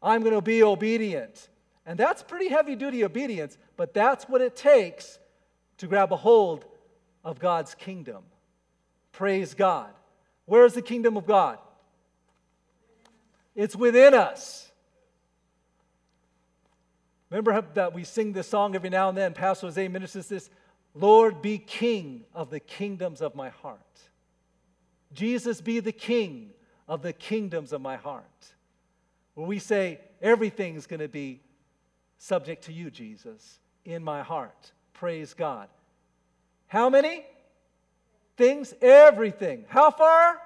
S8: I'm going to be obedient. And that's pretty heavy duty obedience, but that's what it takes to grab a hold of God's kingdom. Praise God. Where is the kingdom of God? It's within us. Remember that we sing this song every now and then. Pastor Jose ministers this Lord, be king of the kingdoms of my heart. Jesus, be the king of the kingdoms of my heart. Where we say, everything's going to be subject to you, Jesus, in my heart. Praise God. How many things? Everything. How far?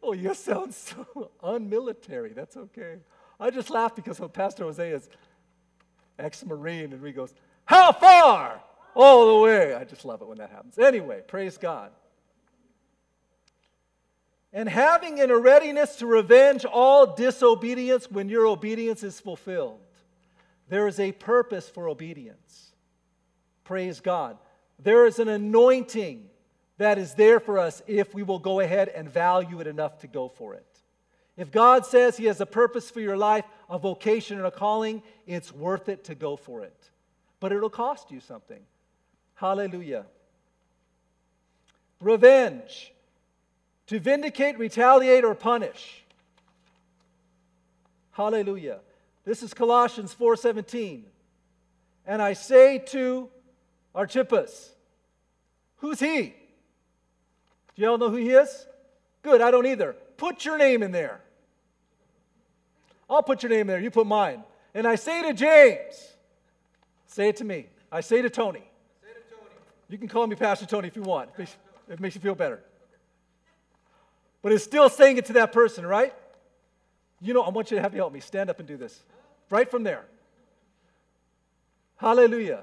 S8: Oh, you sound so unmilitary. That's okay. I just laugh because Pastor Jose is ex Marine and he goes, How far? All the way. I just love it when that happens. Anyway, praise God. And having in a readiness to revenge all disobedience when your obedience is fulfilled. There is a purpose for obedience. Praise God. There is an anointing that is there for us if we will go ahead and value it enough to go for it. If God says He has a purpose for your life, a vocation, and a calling, it's worth it to go for it. But it'll cost you something. Hallelujah. Revenge. To vindicate, retaliate, or punish. Hallelujah. This is Colossians 4:17. And I say to Archippus, who's he? Do y'all know who he is? Good, I don't either. Put your name in there. I'll put your name there, you put mine. And I say to James, say it to me. I say to Tony. Say to Tony. You can call me Pastor Tony if you want. It makes- it makes you feel better. But it's still saying it to that person, right? You know, I want you to have you help me. Stand up and do this. Right from there. Hallelujah.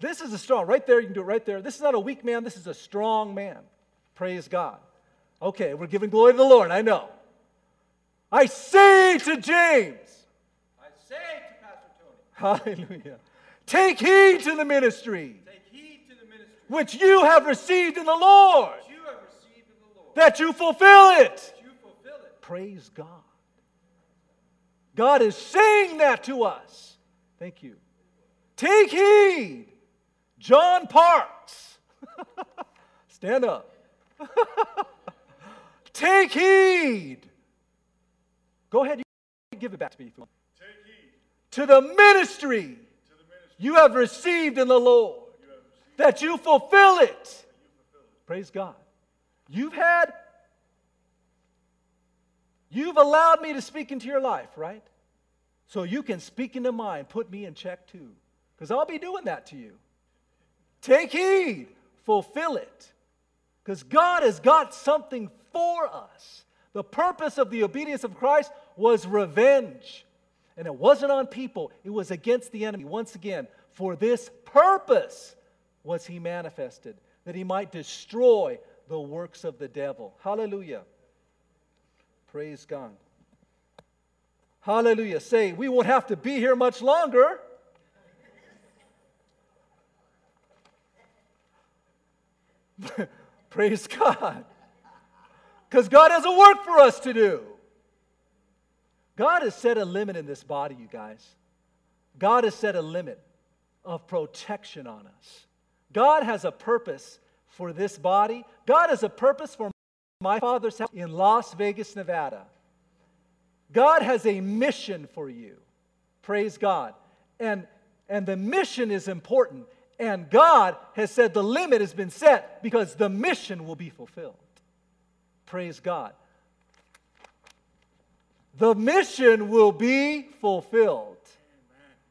S8: This is a strong, right there, you can do it right there. This is not a weak man, this is a strong man. Praise God. Okay, we're giving glory to the Lord, I know. I say to James,
S4: I say to Pastor Tony,
S8: hallelujah, take heed to the ministry
S4: take heed to the ministry
S8: which you have received in the Lord,
S4: you have received in the Lord.
S8: that you fulfill it.
S4: You fulfill it.
S8: Praise God. God is saying that to us. Thank you. Take heed. John Parks. Stand up. Take heed. Go ahead. You give it back to me if you want. To the ministry you have received in the Lord, that you fulfill it. Praise God. You've had You've allowed me to speak into your life, right? So you can speak into mine, put me in check too, because I'll be doing that to you. Take heed, fulfill it, because God has got something for us. The purpose of the obedience of Christ was revenge. And it wasn't on people, it was against the enemy. Once again, for this purpose was he manifested, that he might destroy the works of the devil. Hallelujah. Praise God. Hallelujah. Say, we won't have to be here much longer. Praise God. Because God has a work for us to do. God has set a limit in this body, you guys. God has set a limit of protection on us. God has a purpose for this body. God has a purpose for my father's house in Las Vegas, Nevada. God has a mission for you. Praise God. And, and the mission is important. And God has said the limit has been set because the mission will be fulfilled. Praise God. The mission will be fulfilled.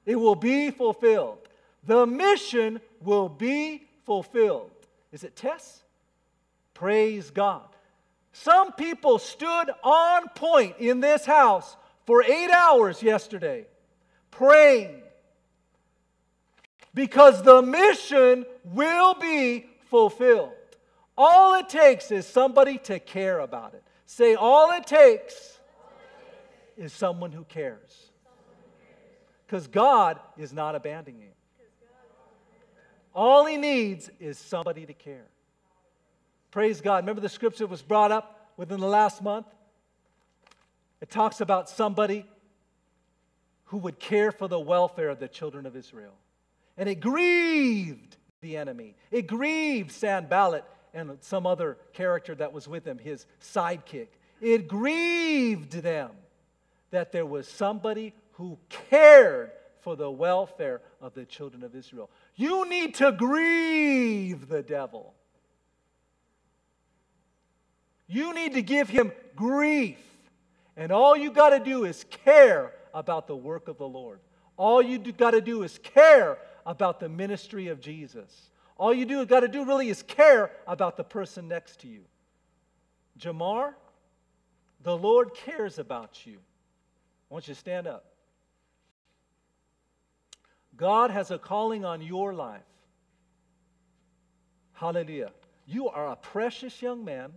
S8: It will be fulfilled. The mission will be fulfilled. Is it Tess? Praise God. Some people stood on point in this house for eight hours yesterday praying because the mission will be fulfilled. All it takes is somebody to care about it. Say, all it takes is someone who cares. Because God is not abandoning you. All he needs is somebody to care. Praise God. Remember the scripture was brought up within the last month? It talks about somebody who would care for the welfare of the children of Israel. And it grieved the enemy. It grieved Sanballat and some other character that was with him, his sidekick. It grieved them that there was somebody who cared for the welfare of the children of Israel. You need to grieve the devil. You need to give him grief. And all you got to do is care about the work of the Lord. All you got to do is care about the ministry of Jesus. All you do got to do really is care about the person next to you. Jamar, the Lord cares about you. I want you to stand up. God has a calling on your life. Hallelujah. You are a precious young man,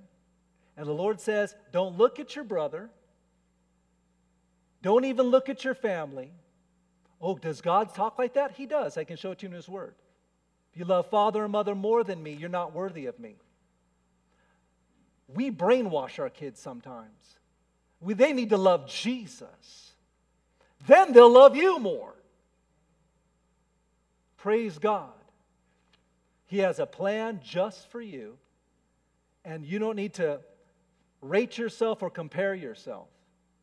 S8: and the Lord says, Don't look at your brother. Don't even look at your family. Oh, does God talk like that? He does. I can show it to you in His Word. If you love father and mother more than me, you're not worthy of me. We brainwash our kids sometimes. We, they need to love Jesus. Then they'll love you more. Praise God. He has a plan just for you, and you don't need to rate yourself or compare yourself.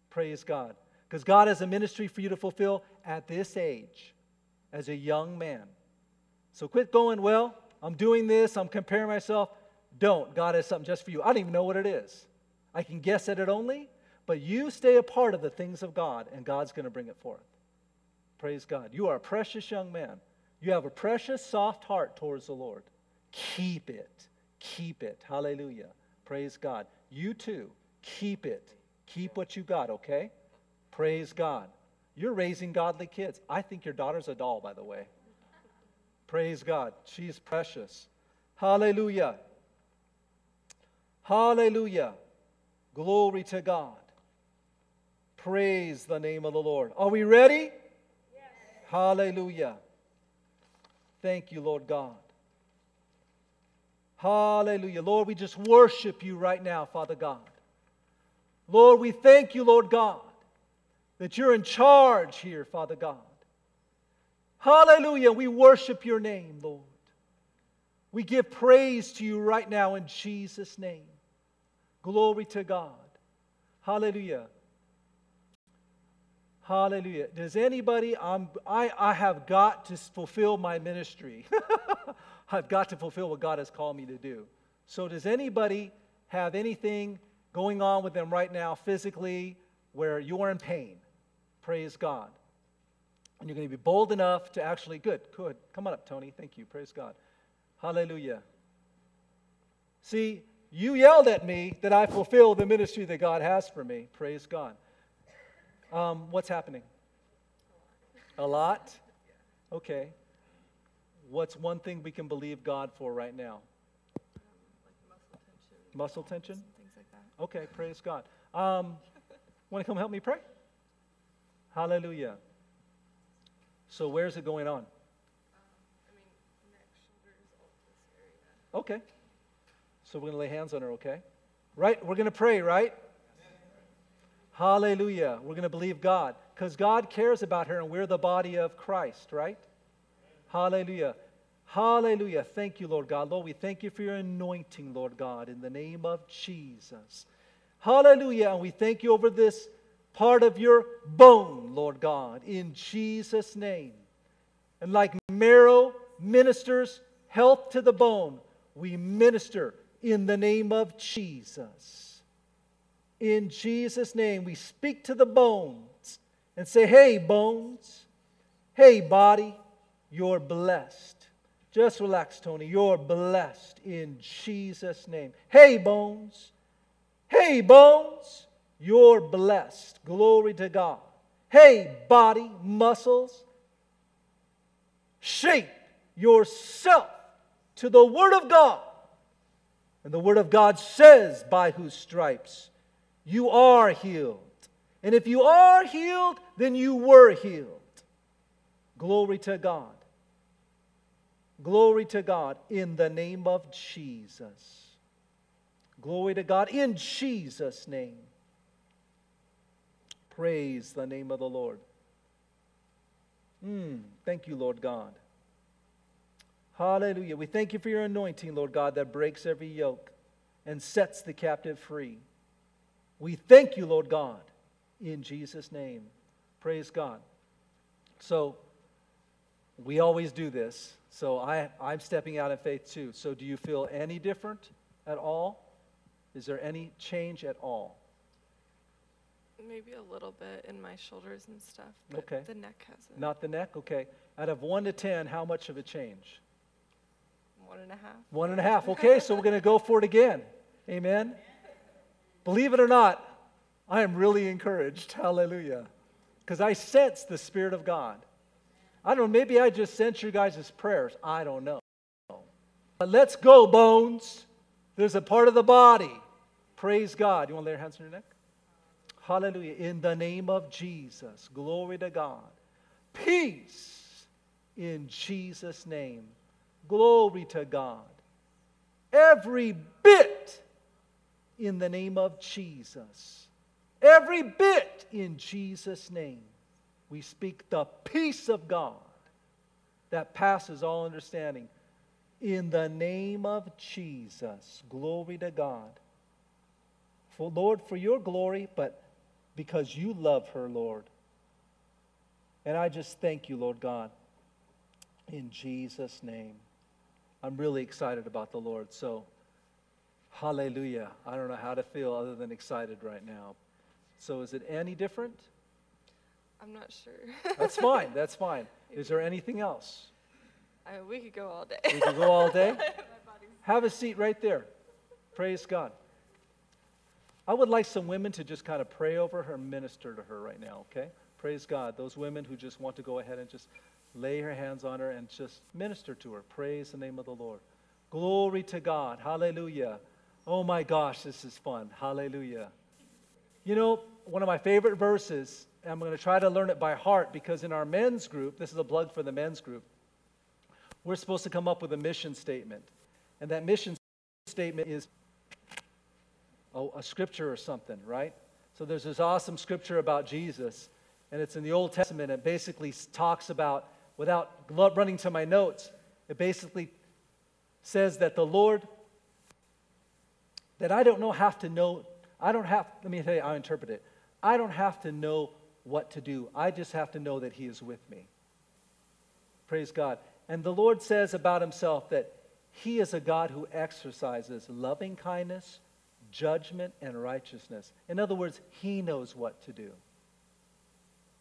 S8: Praise God. Because God has a ministry for you to fulfill at this age as a young man. So quit going, well, I'm doing this, I'm comparing myself. Don't. God has something just for you. I don't even know what it is. I can guess at it only, but you stay a part of the things of God, and God's going to bring it forth. Praise God. You are a precious young man. You have a precious, soft heart towards the Lord. Keep it. Keep it. Hallelujah. Praise God. You too, keep it. Keep what you got, okay? Praise God. You're raising godly kids. I think your daughter's a doll, by the way. Praise God. She's precious. Hallelujah. Hallelujah. Glory to God. Praise the name of the Lord. Are we ready? Yes. Hallelujah. Thank you, Lord God. Hallelujah. Lord, we just worship you right now, Father God. Lord, we thank you, Lord God, that you're in charge here, Father God. Hallelujah. We worship your name, Lord. We give praise to you right now in Jesus' name. Glory to God. Hallelujah. Hallelujah. Does anybody, I'm, I, I have got to fulfill my ministry. I've got to fulfill what God has called me to do. So, does anybody have anything going on with them right now physically where you are in pain? Praise God. And you're going to be bold enough to actually, good, good. Come on up, Tony. Thank you. Praise God. Hallelujah. See, you yelled at me that I fulfill the ministry that God has for me. Praise God. Um, what's happening? A lot? Okay. What's one thing we can believe God for right now? Muscle tension?
S9: Things like that.
S8: Okay, praise God. Um, Want to come help me pray? Hallelujah. So, where's it going on?
S9: Um, I mean, neck, shoulders, all this area.
S8: Okay. So, we're going to lay hands on her, okay? Right? We're going to pray, right? Hallelujah. We're going to believe God because God cares about her and we're the body of Christ, right? Hallelujah. Hallelujah. Thank you, Lord God. Lord, we thank you for your anointing, Lord God, in the name of Jesus. Hallelujah. And we thank you over this part of your bone, Lord God, in Jesus' name. And like marrow ministers health to the bone, we minister in the name of Jesus. In Jesus' name, we speak to the bones and say, Hey, bones, hey, body, you're blessed. Just relax, Tony. You're blessed in Jesus' name. Hey, bones, hey, bones, you're blessed. Glory to God. Hey, body, muscles, shape yourself to the Word of God. And the Word of God says, by whose stripes you are healed. And if you are healed, then you were healed. Glory to God. Glory to God in the name of Jesus. Glory to God in Jesus' name. Praise the name of the Lord. Mm, thank you, Lord God. Hallelujah. We thank you for your anointing, Lord God, that breaks every yoke and sets the captive free. We thank you, Lord God, in Jesus' name. Praise God. So, we always do this. So, I, I'm stepping out in faith too. So, do you feel any different at all? Is there any change at all?
S9: Maybe a little bit in my shoulders and stuff. But
S8: Okay.
S9: The neck hasn't.
S8: Not the neck? Okay. Out of one to 10, how much of a change?
S9: One and a half.
S8: One and a half. Okay, so we're going to go for it again. Amen. Believe it or not, I am really encouraged. Hallelujah. Because I sense the Spirit of God. I don't know, maybe I just sense your guys' prayers. I don't know. But let's go, bones. There's a part of the body. Praise God. You want to lay your hands on your neck? Hallelujah. In the name of Jesus. Glory to God. Peace in Jesus' name. Glory to God. Every bit in the name of Jesus. Every bit in Jesus' name. We speak the peace of God that passes all understanding. In the name of Jesus. Glory to God. For Lord, for your glory, but because you love her, Lord. And I just thank you, Lord God, in Jesus' name. I'm really excited about the Lord. So, hallelujah. I don't know how to feel other than excited right now. So, is it any different?
S9: I'm not sure.
S8: That's fine. That's fine. Is there anything else?
S9: I mean, we could go all day.
S8: We could go all day. Have a seat right there. Praise God. I would like some women to just kind of pray over her, minister to her right now, okay? Praise God. Those women who just want to go ahead and just lay her hands on her and just minister to her. Praise the name of the Lord. Glory to God. Hallelujah. Oh my gosh, this is fun. Hallelujah. You know, one of my favorite verses, I'm going to try to learn it by heart because in our men's group, this is a plug for the men's group, we're supposed to come up with a mission statement. And that mission statement is a, a scripture or something, right? So there's this awesome scripture about Jesus, and it's in the Old Testament. It basically talks about, without running to my notes, it basically says that the Lord, that I don't know have to know, I don't have, let me tell you, I'll interpret it. I don't have to know what to do. I just have to know that He is with me. Praise God. And the Lord says about himself that he is a God who exercises loving kindness, judgment, and righteousness. In other words, he knows what to do.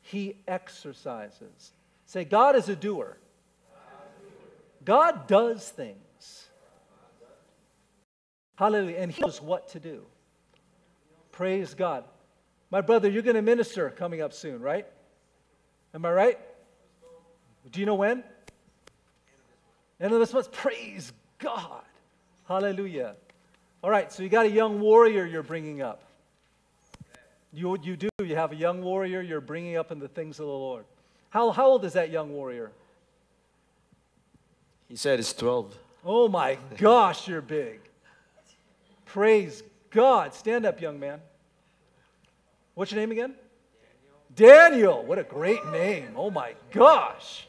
S8: He exercises. Say, God is a doer. God does things. Hallelujah. And he knows what to do. Praise God. My brother, you're going to minister coming up soon, right? Am I right? Do you know when? End of this month. Praise God. Hallelujah. All right, so you got a young warrior you're bringing up. You, you do. You have a young warrior you're bringing up in the things of the Lord. How, how old is that young warrior?
S10: He said he's 12.
S8: Oh my gosh, you're big. Praise God. Stand up, young man. What's your name again? Daniel. Daniel. What a great name. Oh my gosh.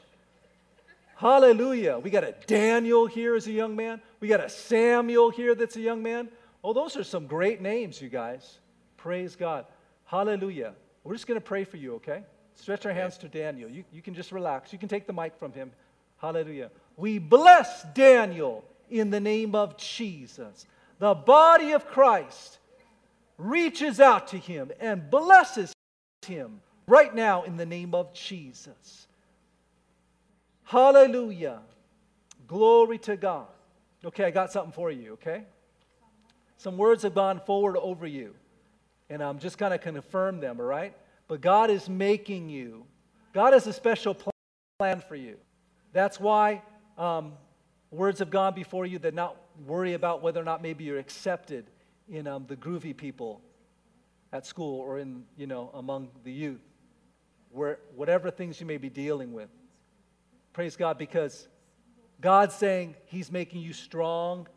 S8: Hallelujah. We got a Daniel here as a young man. We got a Samuel here that's a young man. Oh, those are some great names, you guys. Praise God. Hallelujah. We're just going to pray for you, okay? Stretch our hands to Daniel. You, you can just relax. You can take the mic from him. Hallelujah. We bless Daniel in the name of Jesus. The body of Christ reaches out to him and blesses him right now in the name of Jesus. Hallelujah. Glory to God. Okay, I got something for you, okay? Some words have gone forward over you, and I'm just going to confirm them, all right? But God is making you, God has a special plan for you. That's why um, words of God before you that not worry about whether or not maybe you're accepted in um, the groovy people at school or in, you know, among the youth, where, whatever things you may be dealing with. Praise God, because God's saying He's making you strong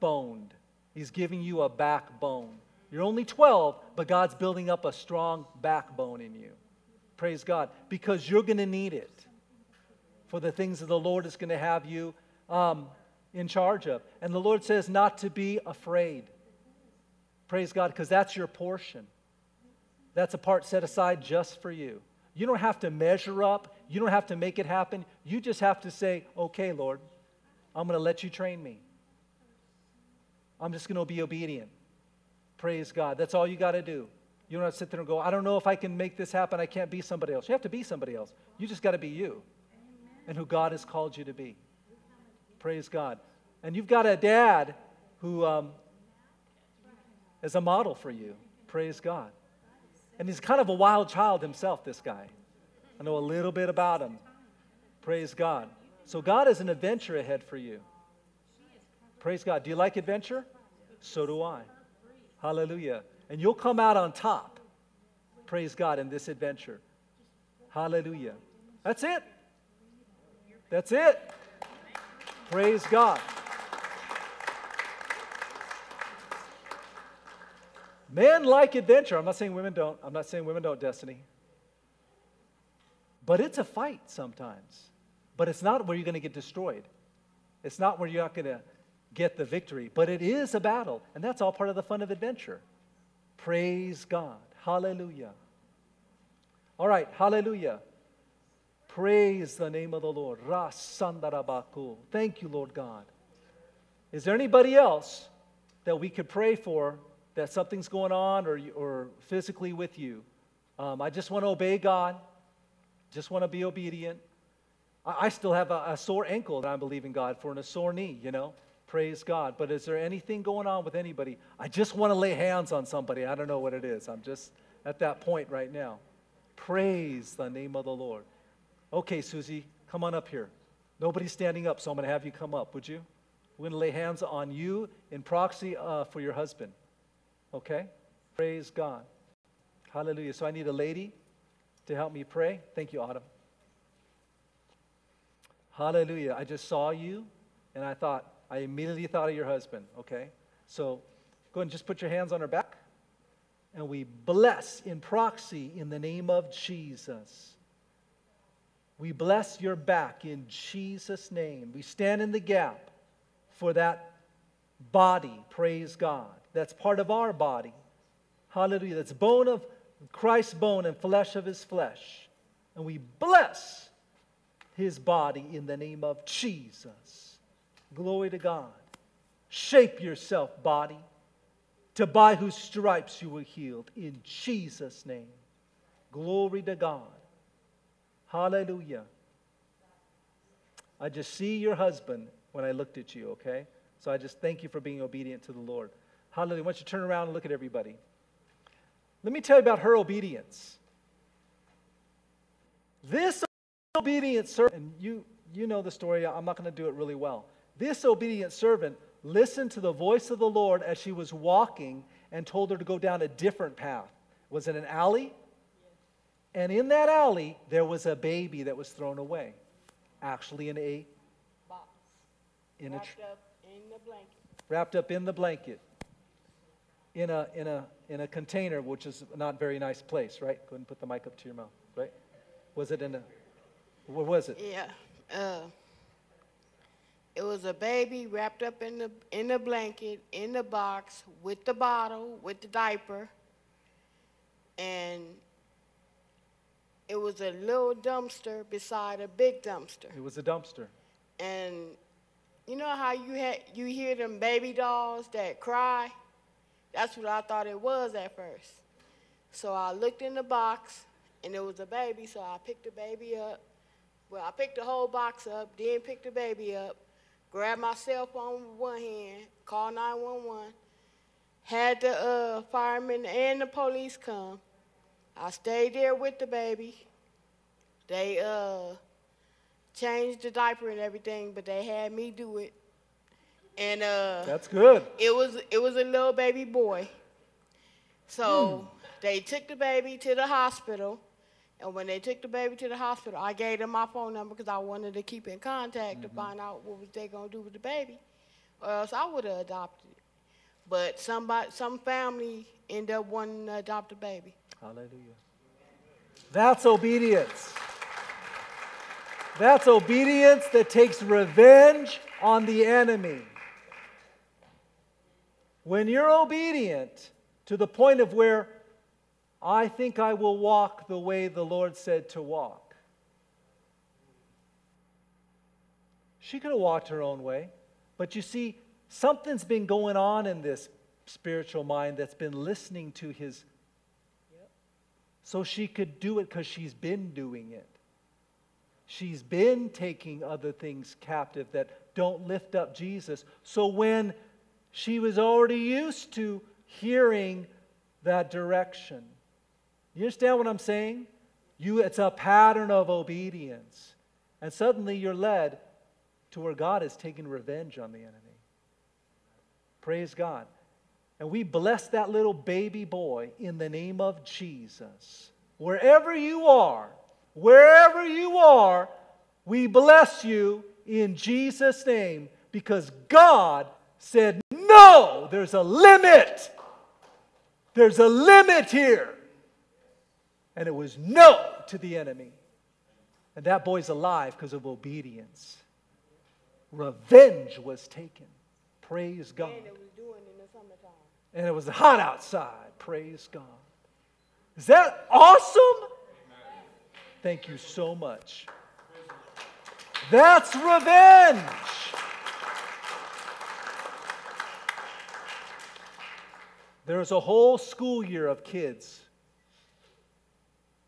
S8: boned. He's giving you a backbone. You're only 12, but God's building up a strong backbone in you. Praise God, because you're going to need it for the things that the Lord is going to have you um, in charge of. And the Lord says not to be afraid. Praise God, because that's your portion. That's a part set aside just for you. You don't have to measure up, you don't have to make it happen. You just have to say, okay, Lord, I'm going to let you train me. I'm just going to be obedient. Praise God. That's all you got to do. You don't have to sit there and go, I don't know if I can make this happen. I can't be somebody else. You have to be somebody else. You just got to be you and who God has called you to be. Praise God. And you've got a dad who um, is a model for you. Praise God. And he's kind of a wild child himself, this guy. I know a little bit about him. Praise God. So God has an adventure ahead for you. Praise God. Do you like adventure? So do I. Hallelujah. And you'll come out on top. Praise God in this adventure. Hallelujah. That's it. That's it. Praise God. Men like adventure. I'm not saying women don't. I'm not saying women don't, Destiny. But it's a fight sometimes. But it's not where you're going to get destroyed. It's not where you're not going to get the victory. But it is a battle. And that's all part of the fun of adventure. Praise God. Hallelujah. All right. Hallelujah. Praise the name of the Lord. Rasandarabaku. Thank you, Lord God. Is there anybody else that we could pray for that something's going on or, or physically with you? Um, I just want to obey God, just want to be obedient. I, I still have a, a sore ankle that I'm believing God for and a sore knee, you know? Praise God. But is there anything going on with anybody? I just want to lay hands on somebody. I don't know what it is. I'm just at that point right now. Praise the name of the Lord. Okay, Susie, come on up here. Nobody's standing up, so I'm going to have you come up, would you? We're going to lay hands on you in proxy uh, for your husband. Okay? Praise God. Hallelujah. So I need a lady to help me pray. Thank you, Autumn. Hallelujah. I just saw you and I thought, I immediately thought of your husband. Okay? So go ahead and just put your hands on her back. And we bless in proxy in the name of Jesus. We bless your back in Jesus' name. We stand in the gap for that body, praise God. That's part of our body. Hallelujah. That's bone of Christ's bone and flesh of his flesh. And we bless his body in the name of Jesus. Glory to God. Shape yourself, body, to by whose stripes you were healed in Jesus' name. Glory to God. Hallelujah. I just see your husband when I looked at you, okay? So I just thank you for being obedient to the Lord. Hallelujah. Why don't you turn around and look at everybody? Let me tell you about her obedience. This obedient servant, and you, you know the story, I'm not going to do it really well. This obedient servant listened to the voice of the Lord as she was walking and told her to go down a different path. Was it an alley? And in that alley, there was a baby that was thrown away. Actually, in a
S10: box
S8: in a
S10: wrapped
S8: tr-
S10: up in the blanket.
S8: wrapped up in the blanket. in a, in a, in a container, which is not a very nice place, right? Go ahead and put the mic up to your mouth, right? Was it in a, What was it?
S10: Yeah. Uh, it was a baby wrapped up in the in the blanket, in the box, with the bottle, with the diaper, and it was a little dumpster beside a big dumpster.
S8: It was a dumpster.
S10: And you know how you had you hear them baby dolls that cry? That's what I thought it was at first. So I looked in the box and it was a baby, so I picked the baby up. Well, I picked the whole box up, then picked the baby up, grabbed my cell phone with one hand, called 911, had the uh, firemen and the police come. I stayed there with the baby. They uh, changed the diaper and everything, but they had me do it. And uh,
S8: That's good.
S10: it was it was a little baby boy. So they took the baby to the hospital, and when they took the baby to the hospital, I gave them my phone number because I wanted to keep in contact to find out what was they gonna do with the baby, or else I would have adopted it. But somebody, some family ended up wanting to adopt a baby.
S8: Hallelujah. That's obedience. That's obedience that takes revenge on the enemy. When you're obedient to the point of where I think I will walk the way the Lord said to walk. She could have walked her own way, but you see, something's been going on in this spiritual mind that's been listening to his so she could do it because she's been doing it. She's been taking other things captive that don't lift up Jesus. So when she was already used to hearing that direction, you understand what I'm saying? You, it's a pattern of obedience. And suddenly you're led to where God is taking revenge on the enemy. Praise God. And we bless that little baby boy in the name of Jesus. Wherever you are, wherever you are, we bless you in Jesus' name because God said, No, there's a limit. There's a limit here. And it was no to the enemy. And that boy's alive because of obedience. Revenge was taken. Praise God.
S10: And it was doing in the summertime.
S8: And it was hot outside. Praise God. Is that awesome? Thank you so much. That's revenge. There's a whole school year of kids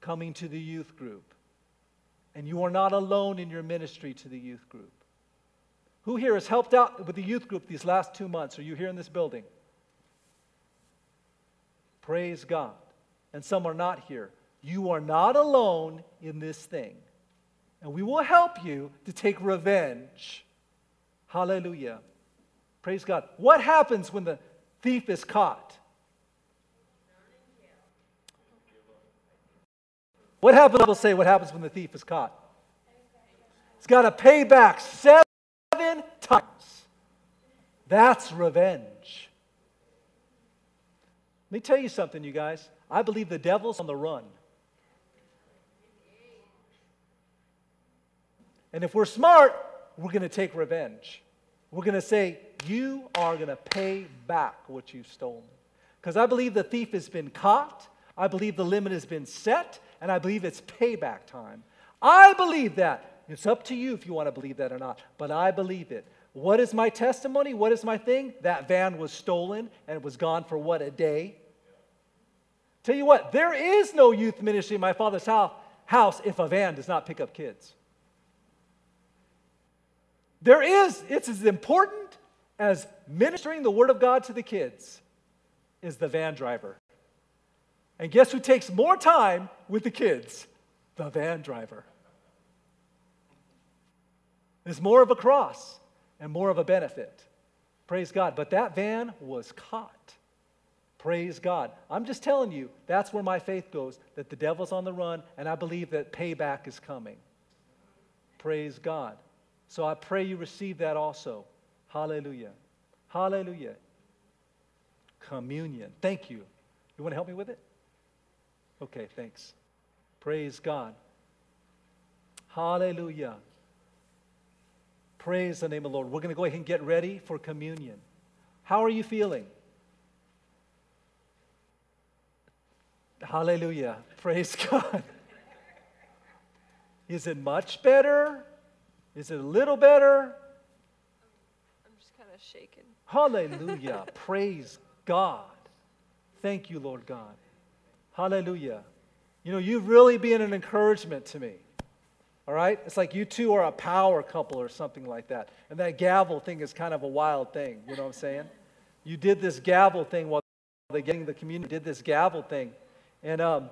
S8: coming to the youth group. And you are not alone in your ministry to the youth group. Who here has helped out with the youth group these last two months? Are you here in this building? Praise God. And some are not here. You are not alone in this thing. And we will help you to take revenge. Hallelujah. Praise God. What happens when the thief is caught? What happens? We'll say what happens when the thief is caught. He's got to pay back seven times. That's revenge. Let me tell you something, you guys. I believe the devil's on the run. And if we're smart, we're going to take revenge. We're going to say, You are going to pay back what you've stolen. Because I believe the thief has been caught, I believe the limit has been set, and I believe it's payback time. I believe that. It's up to you if you want to believe that or not, but I believe it. What is my testimony? What is my thing? That van was stolen and it was gone for what, a day? Tell you what, there is no youth ministry in my father's house, if a van does not pick up kids. There is, it's as important as ministering the Word of God to the kids, is the van driver. And guess who takes more time with the kids? The van driver. There's more of a cross and more of a benefit. Praise God. But that van was caught. Praise God. I'm just telling you, that's where my faith goes that the devil's on the run, and I believe that payback is coming. Praise God. So I pray you receive that also. Hallelujah. Hallelujah. communion. Thank you. You want to help me with it? Okay, thanks. Praise God. Hallelujah. Praise the name of the Lord. We're going to go ahead and get ready for communion. How are you feeling? Hallelujah. Praise God. Is it much better? Is it a little better?
S9: I'm just kind of shaken.
S8: Hallelujah. Praise God. Thank you, Lord God. Hallelujah. You know, you've really been an encouragement to me. All right? It's like you two are a power couple or something like that. And that gavel thing is kind of a wild thing. You know what I'm saying? You did this gavel thing while they're getting the community did this gavel thing. And um,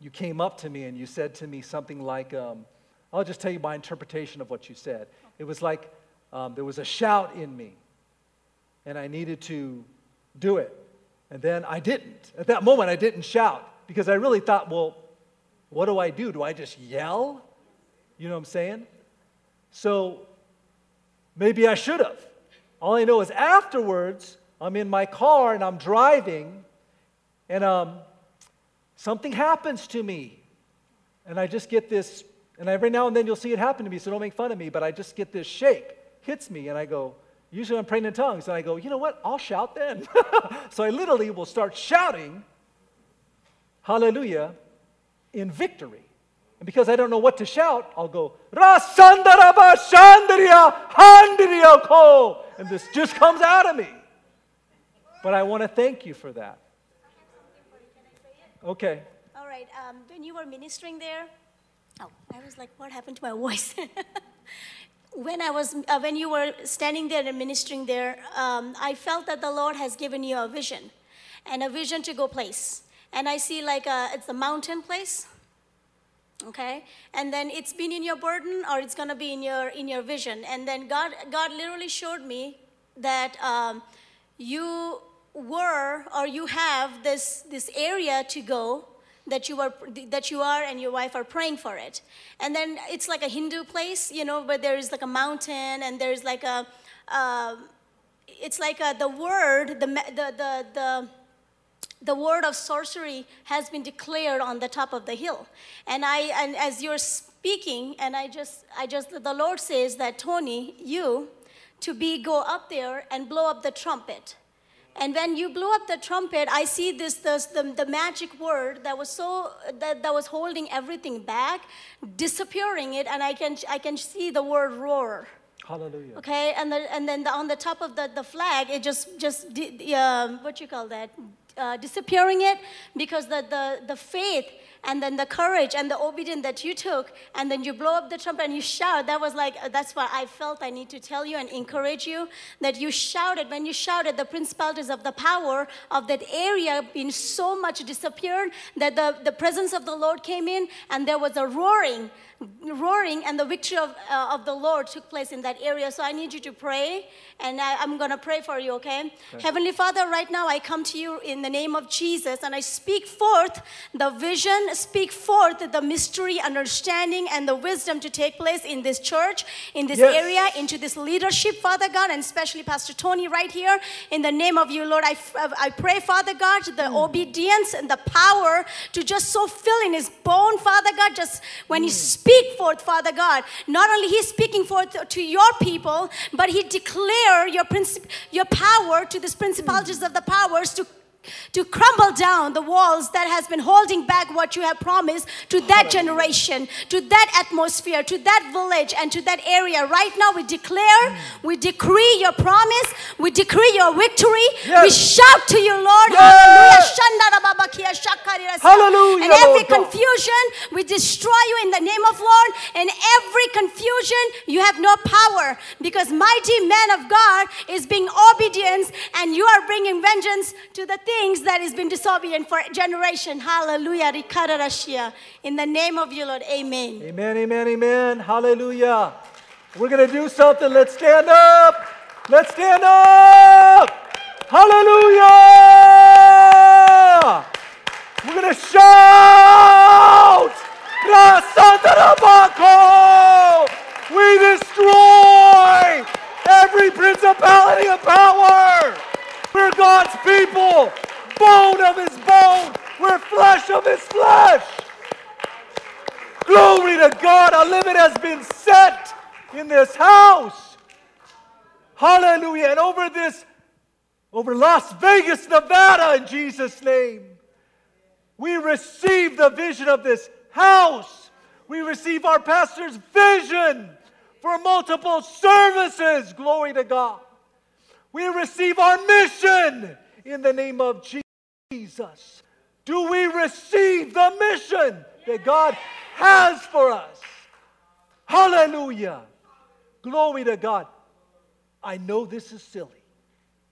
S8: you came up to me and you said to me something like, um, I'll just tell you my interpretation of what you said. It was like um, there was a shout in me, and I needed to do it. And then I didn't. At that moment, I didn't shout because I really thought, well, what do I do? Do I just yell? You know what I'm saying? So maybe I should have. All I know is afterwards, I'm in my car and I'm driving, and um, something happens to me. And I just get this, and every now and then you'll see it happen to me, so don't make fun of me, but I just get this shake, hits me, and I go, usually I'm praying in tongues, and I go, you know what? I'll shout then. so I literally will start shouting, hallelujah, in victory. And because I don't know what to shout, I'll go, Rasandaraba Shandriya Handriya Ko. And this just comes out of me. But I want to thank you for that. Okay.
S11: All right. Um, when you were ministering there, oh, I was like, what happened to my voice? when I was, uh, when you were standing there and ministering there, um, I felt that the Lord has given you a vision, and a vision to go place. And I see like a, it's a mountain place. Okay, and then it's been in your burden, or it's gonna be in your in your vision. And then God, God literally showed me that um, you were or you have this this area to go that you are that you are and your wife are praying for it. And then it's like a hindu place you know where there is like a mountain and there's like a uh, it's like a, the word the, the the the the word of sorcery has been declared on the top of the hill. And i and as you're speaking and i just i just the lord says that tony you to be go up there and blow up the trumpet and when you blew up the trumpet, I see this, this the, the magic word that was so that, that was holding everything back, disappearing it, and I can I can see the word roar.
S8: Hallelujah.
S11: Okay, and the, and then the, on the top of the, the flag, it just just di- um, what you call that, uh, disappearing it because the, the the faith and then the courage and the obedience that you took, and then you blow up the trumpet and you shout. That was like uh, that's what I felt. I need to tell you and encourage you that you shouted when you shouted. The principalities of the power of that area been so much disappeared that the the presence of the Lord came in, and there was a roaring roaring and the victory of, uh, of the lord took place in that area. So i need you to pray and I, i'm going to pray for you okay? heavenly father right now i come to you in the name of jesus and i speak forth the vision speak forth the mystery understanding and the wisdom to take place in this church in this
S8: Yes.
S11: area into this leadership father god and especially pastor tony right here. In the name of you lord i, uh, I pray father god the hmm. obedience and the power to just so fill in his bone father god just when he hmm. Speak forth father god. Not only he's speaking forth to your people but he declare your princip- your power to these principalities of the powers to to crumble down the walls that has been holding back what you have promised to that generation to that atmosphere to that village and to that area. Right now we declare we decree your promise we decree your victory. We shout to you lord.
S8: Yes.
S11: hallelujah.
S8: Hallelujah,
S11: and every confusion we destroy you in the name of lord. And every confusion you have no power because mighty man of god is being obedient and you are bringing vengeance to the things that has been disobedient for generation hallelujah in the name of you lord amen
S8: Amen, amen, amen. Hallelujah. We're going to do something. Let's stand up. Let's stand up. Hallelujah. We're going to shout. We destroy every principality of power. We're God's people, bone of his bone. We're flesh of his flesh. Glory to God, a limit has been set in this house. Hallelujah. And over this, over Las Vegas, Nevada, in Jesus' name, we receive the vision of this house. We receive our pastor's vision for multiple services. Glory to God. We receive our mission in the name of Jesus. Do we receive the mission that God has for us? Hallelujah. Glory to God. I know this is silly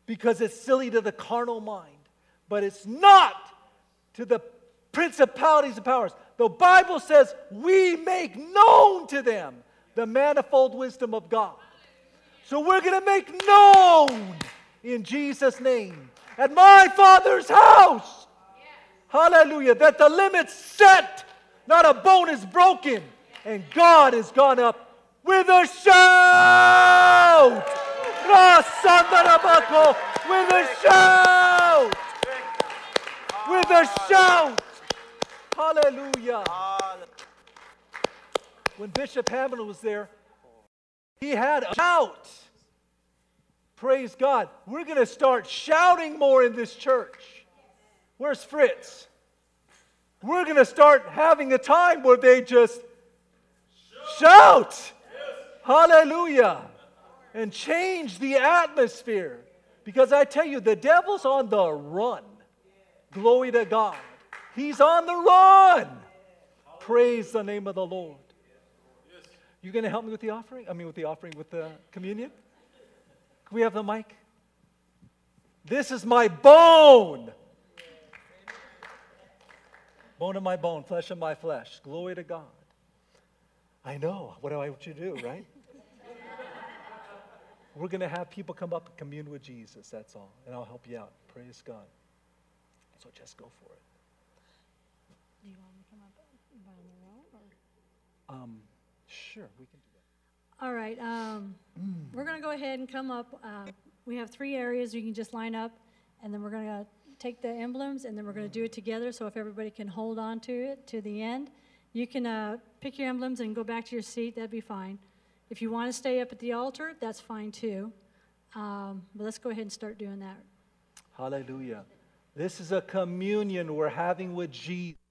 S8: because it's silly to the carnal mind, but it's not to the principalities and powers. The Bible says we make known to them the manifold wisdom of God. So we're going to make known in Jesus' name at my Father's house. Hallelujah. That the limit's set, not a bone is broken, and God has gone up with a shout. With a shout. With a shout. Hallelujah. When Bishop Hammond was there, he had a shout. Praise God. We're going to start shouting more in this church. Where's Fritz? We're going to start having a time where they just shout. Hallelujah. And change the atmosphere. Because I tell you, the devil's on the run. Glory to God. He's on the run. Praise the name of the Lord. You going to help me with the offering? I mean, with the offering, with the communion? Can we have the mic? This is my bone. Bone of my bone, flesh of my flesh. Glory to God. I know. What do I want you to do, right? We're going to have people come up and commune with Jesus, that's all. And I'll help you out. Praise God. So just go for it.
S12: Do you want me to come up by the row or?
S8: Um, sure, we can do that.
S12: All right, um, we're gonna go ahead and come up, uh, we have three areas you can just line up, and then we're gonna take the emblems, and then we're gonna do it together, so if everybody can hold on to it to the end. You can, uh, pick your emblems and go back to your seat, that'd be fine. If you wanna stay up at the altar, that's fine too. Um, but let's go ahead and start doing that.
S8: Hallelujah. This is a communion we're having with Jesus.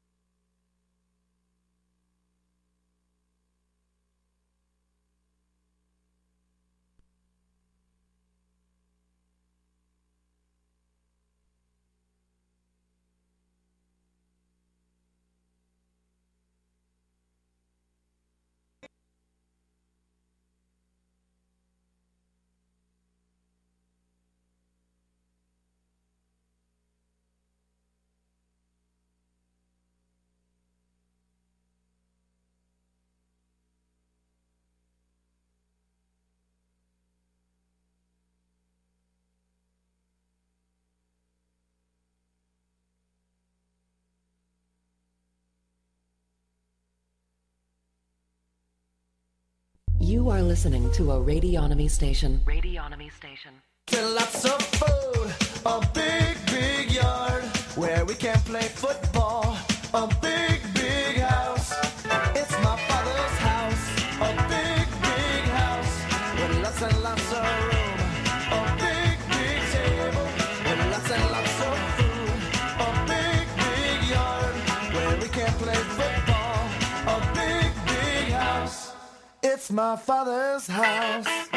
S13: You are listening to a radionomy station.
S14: Radionomy station.
S15: Lots of food, a big, big yard where we can play football. A big, big my father's house.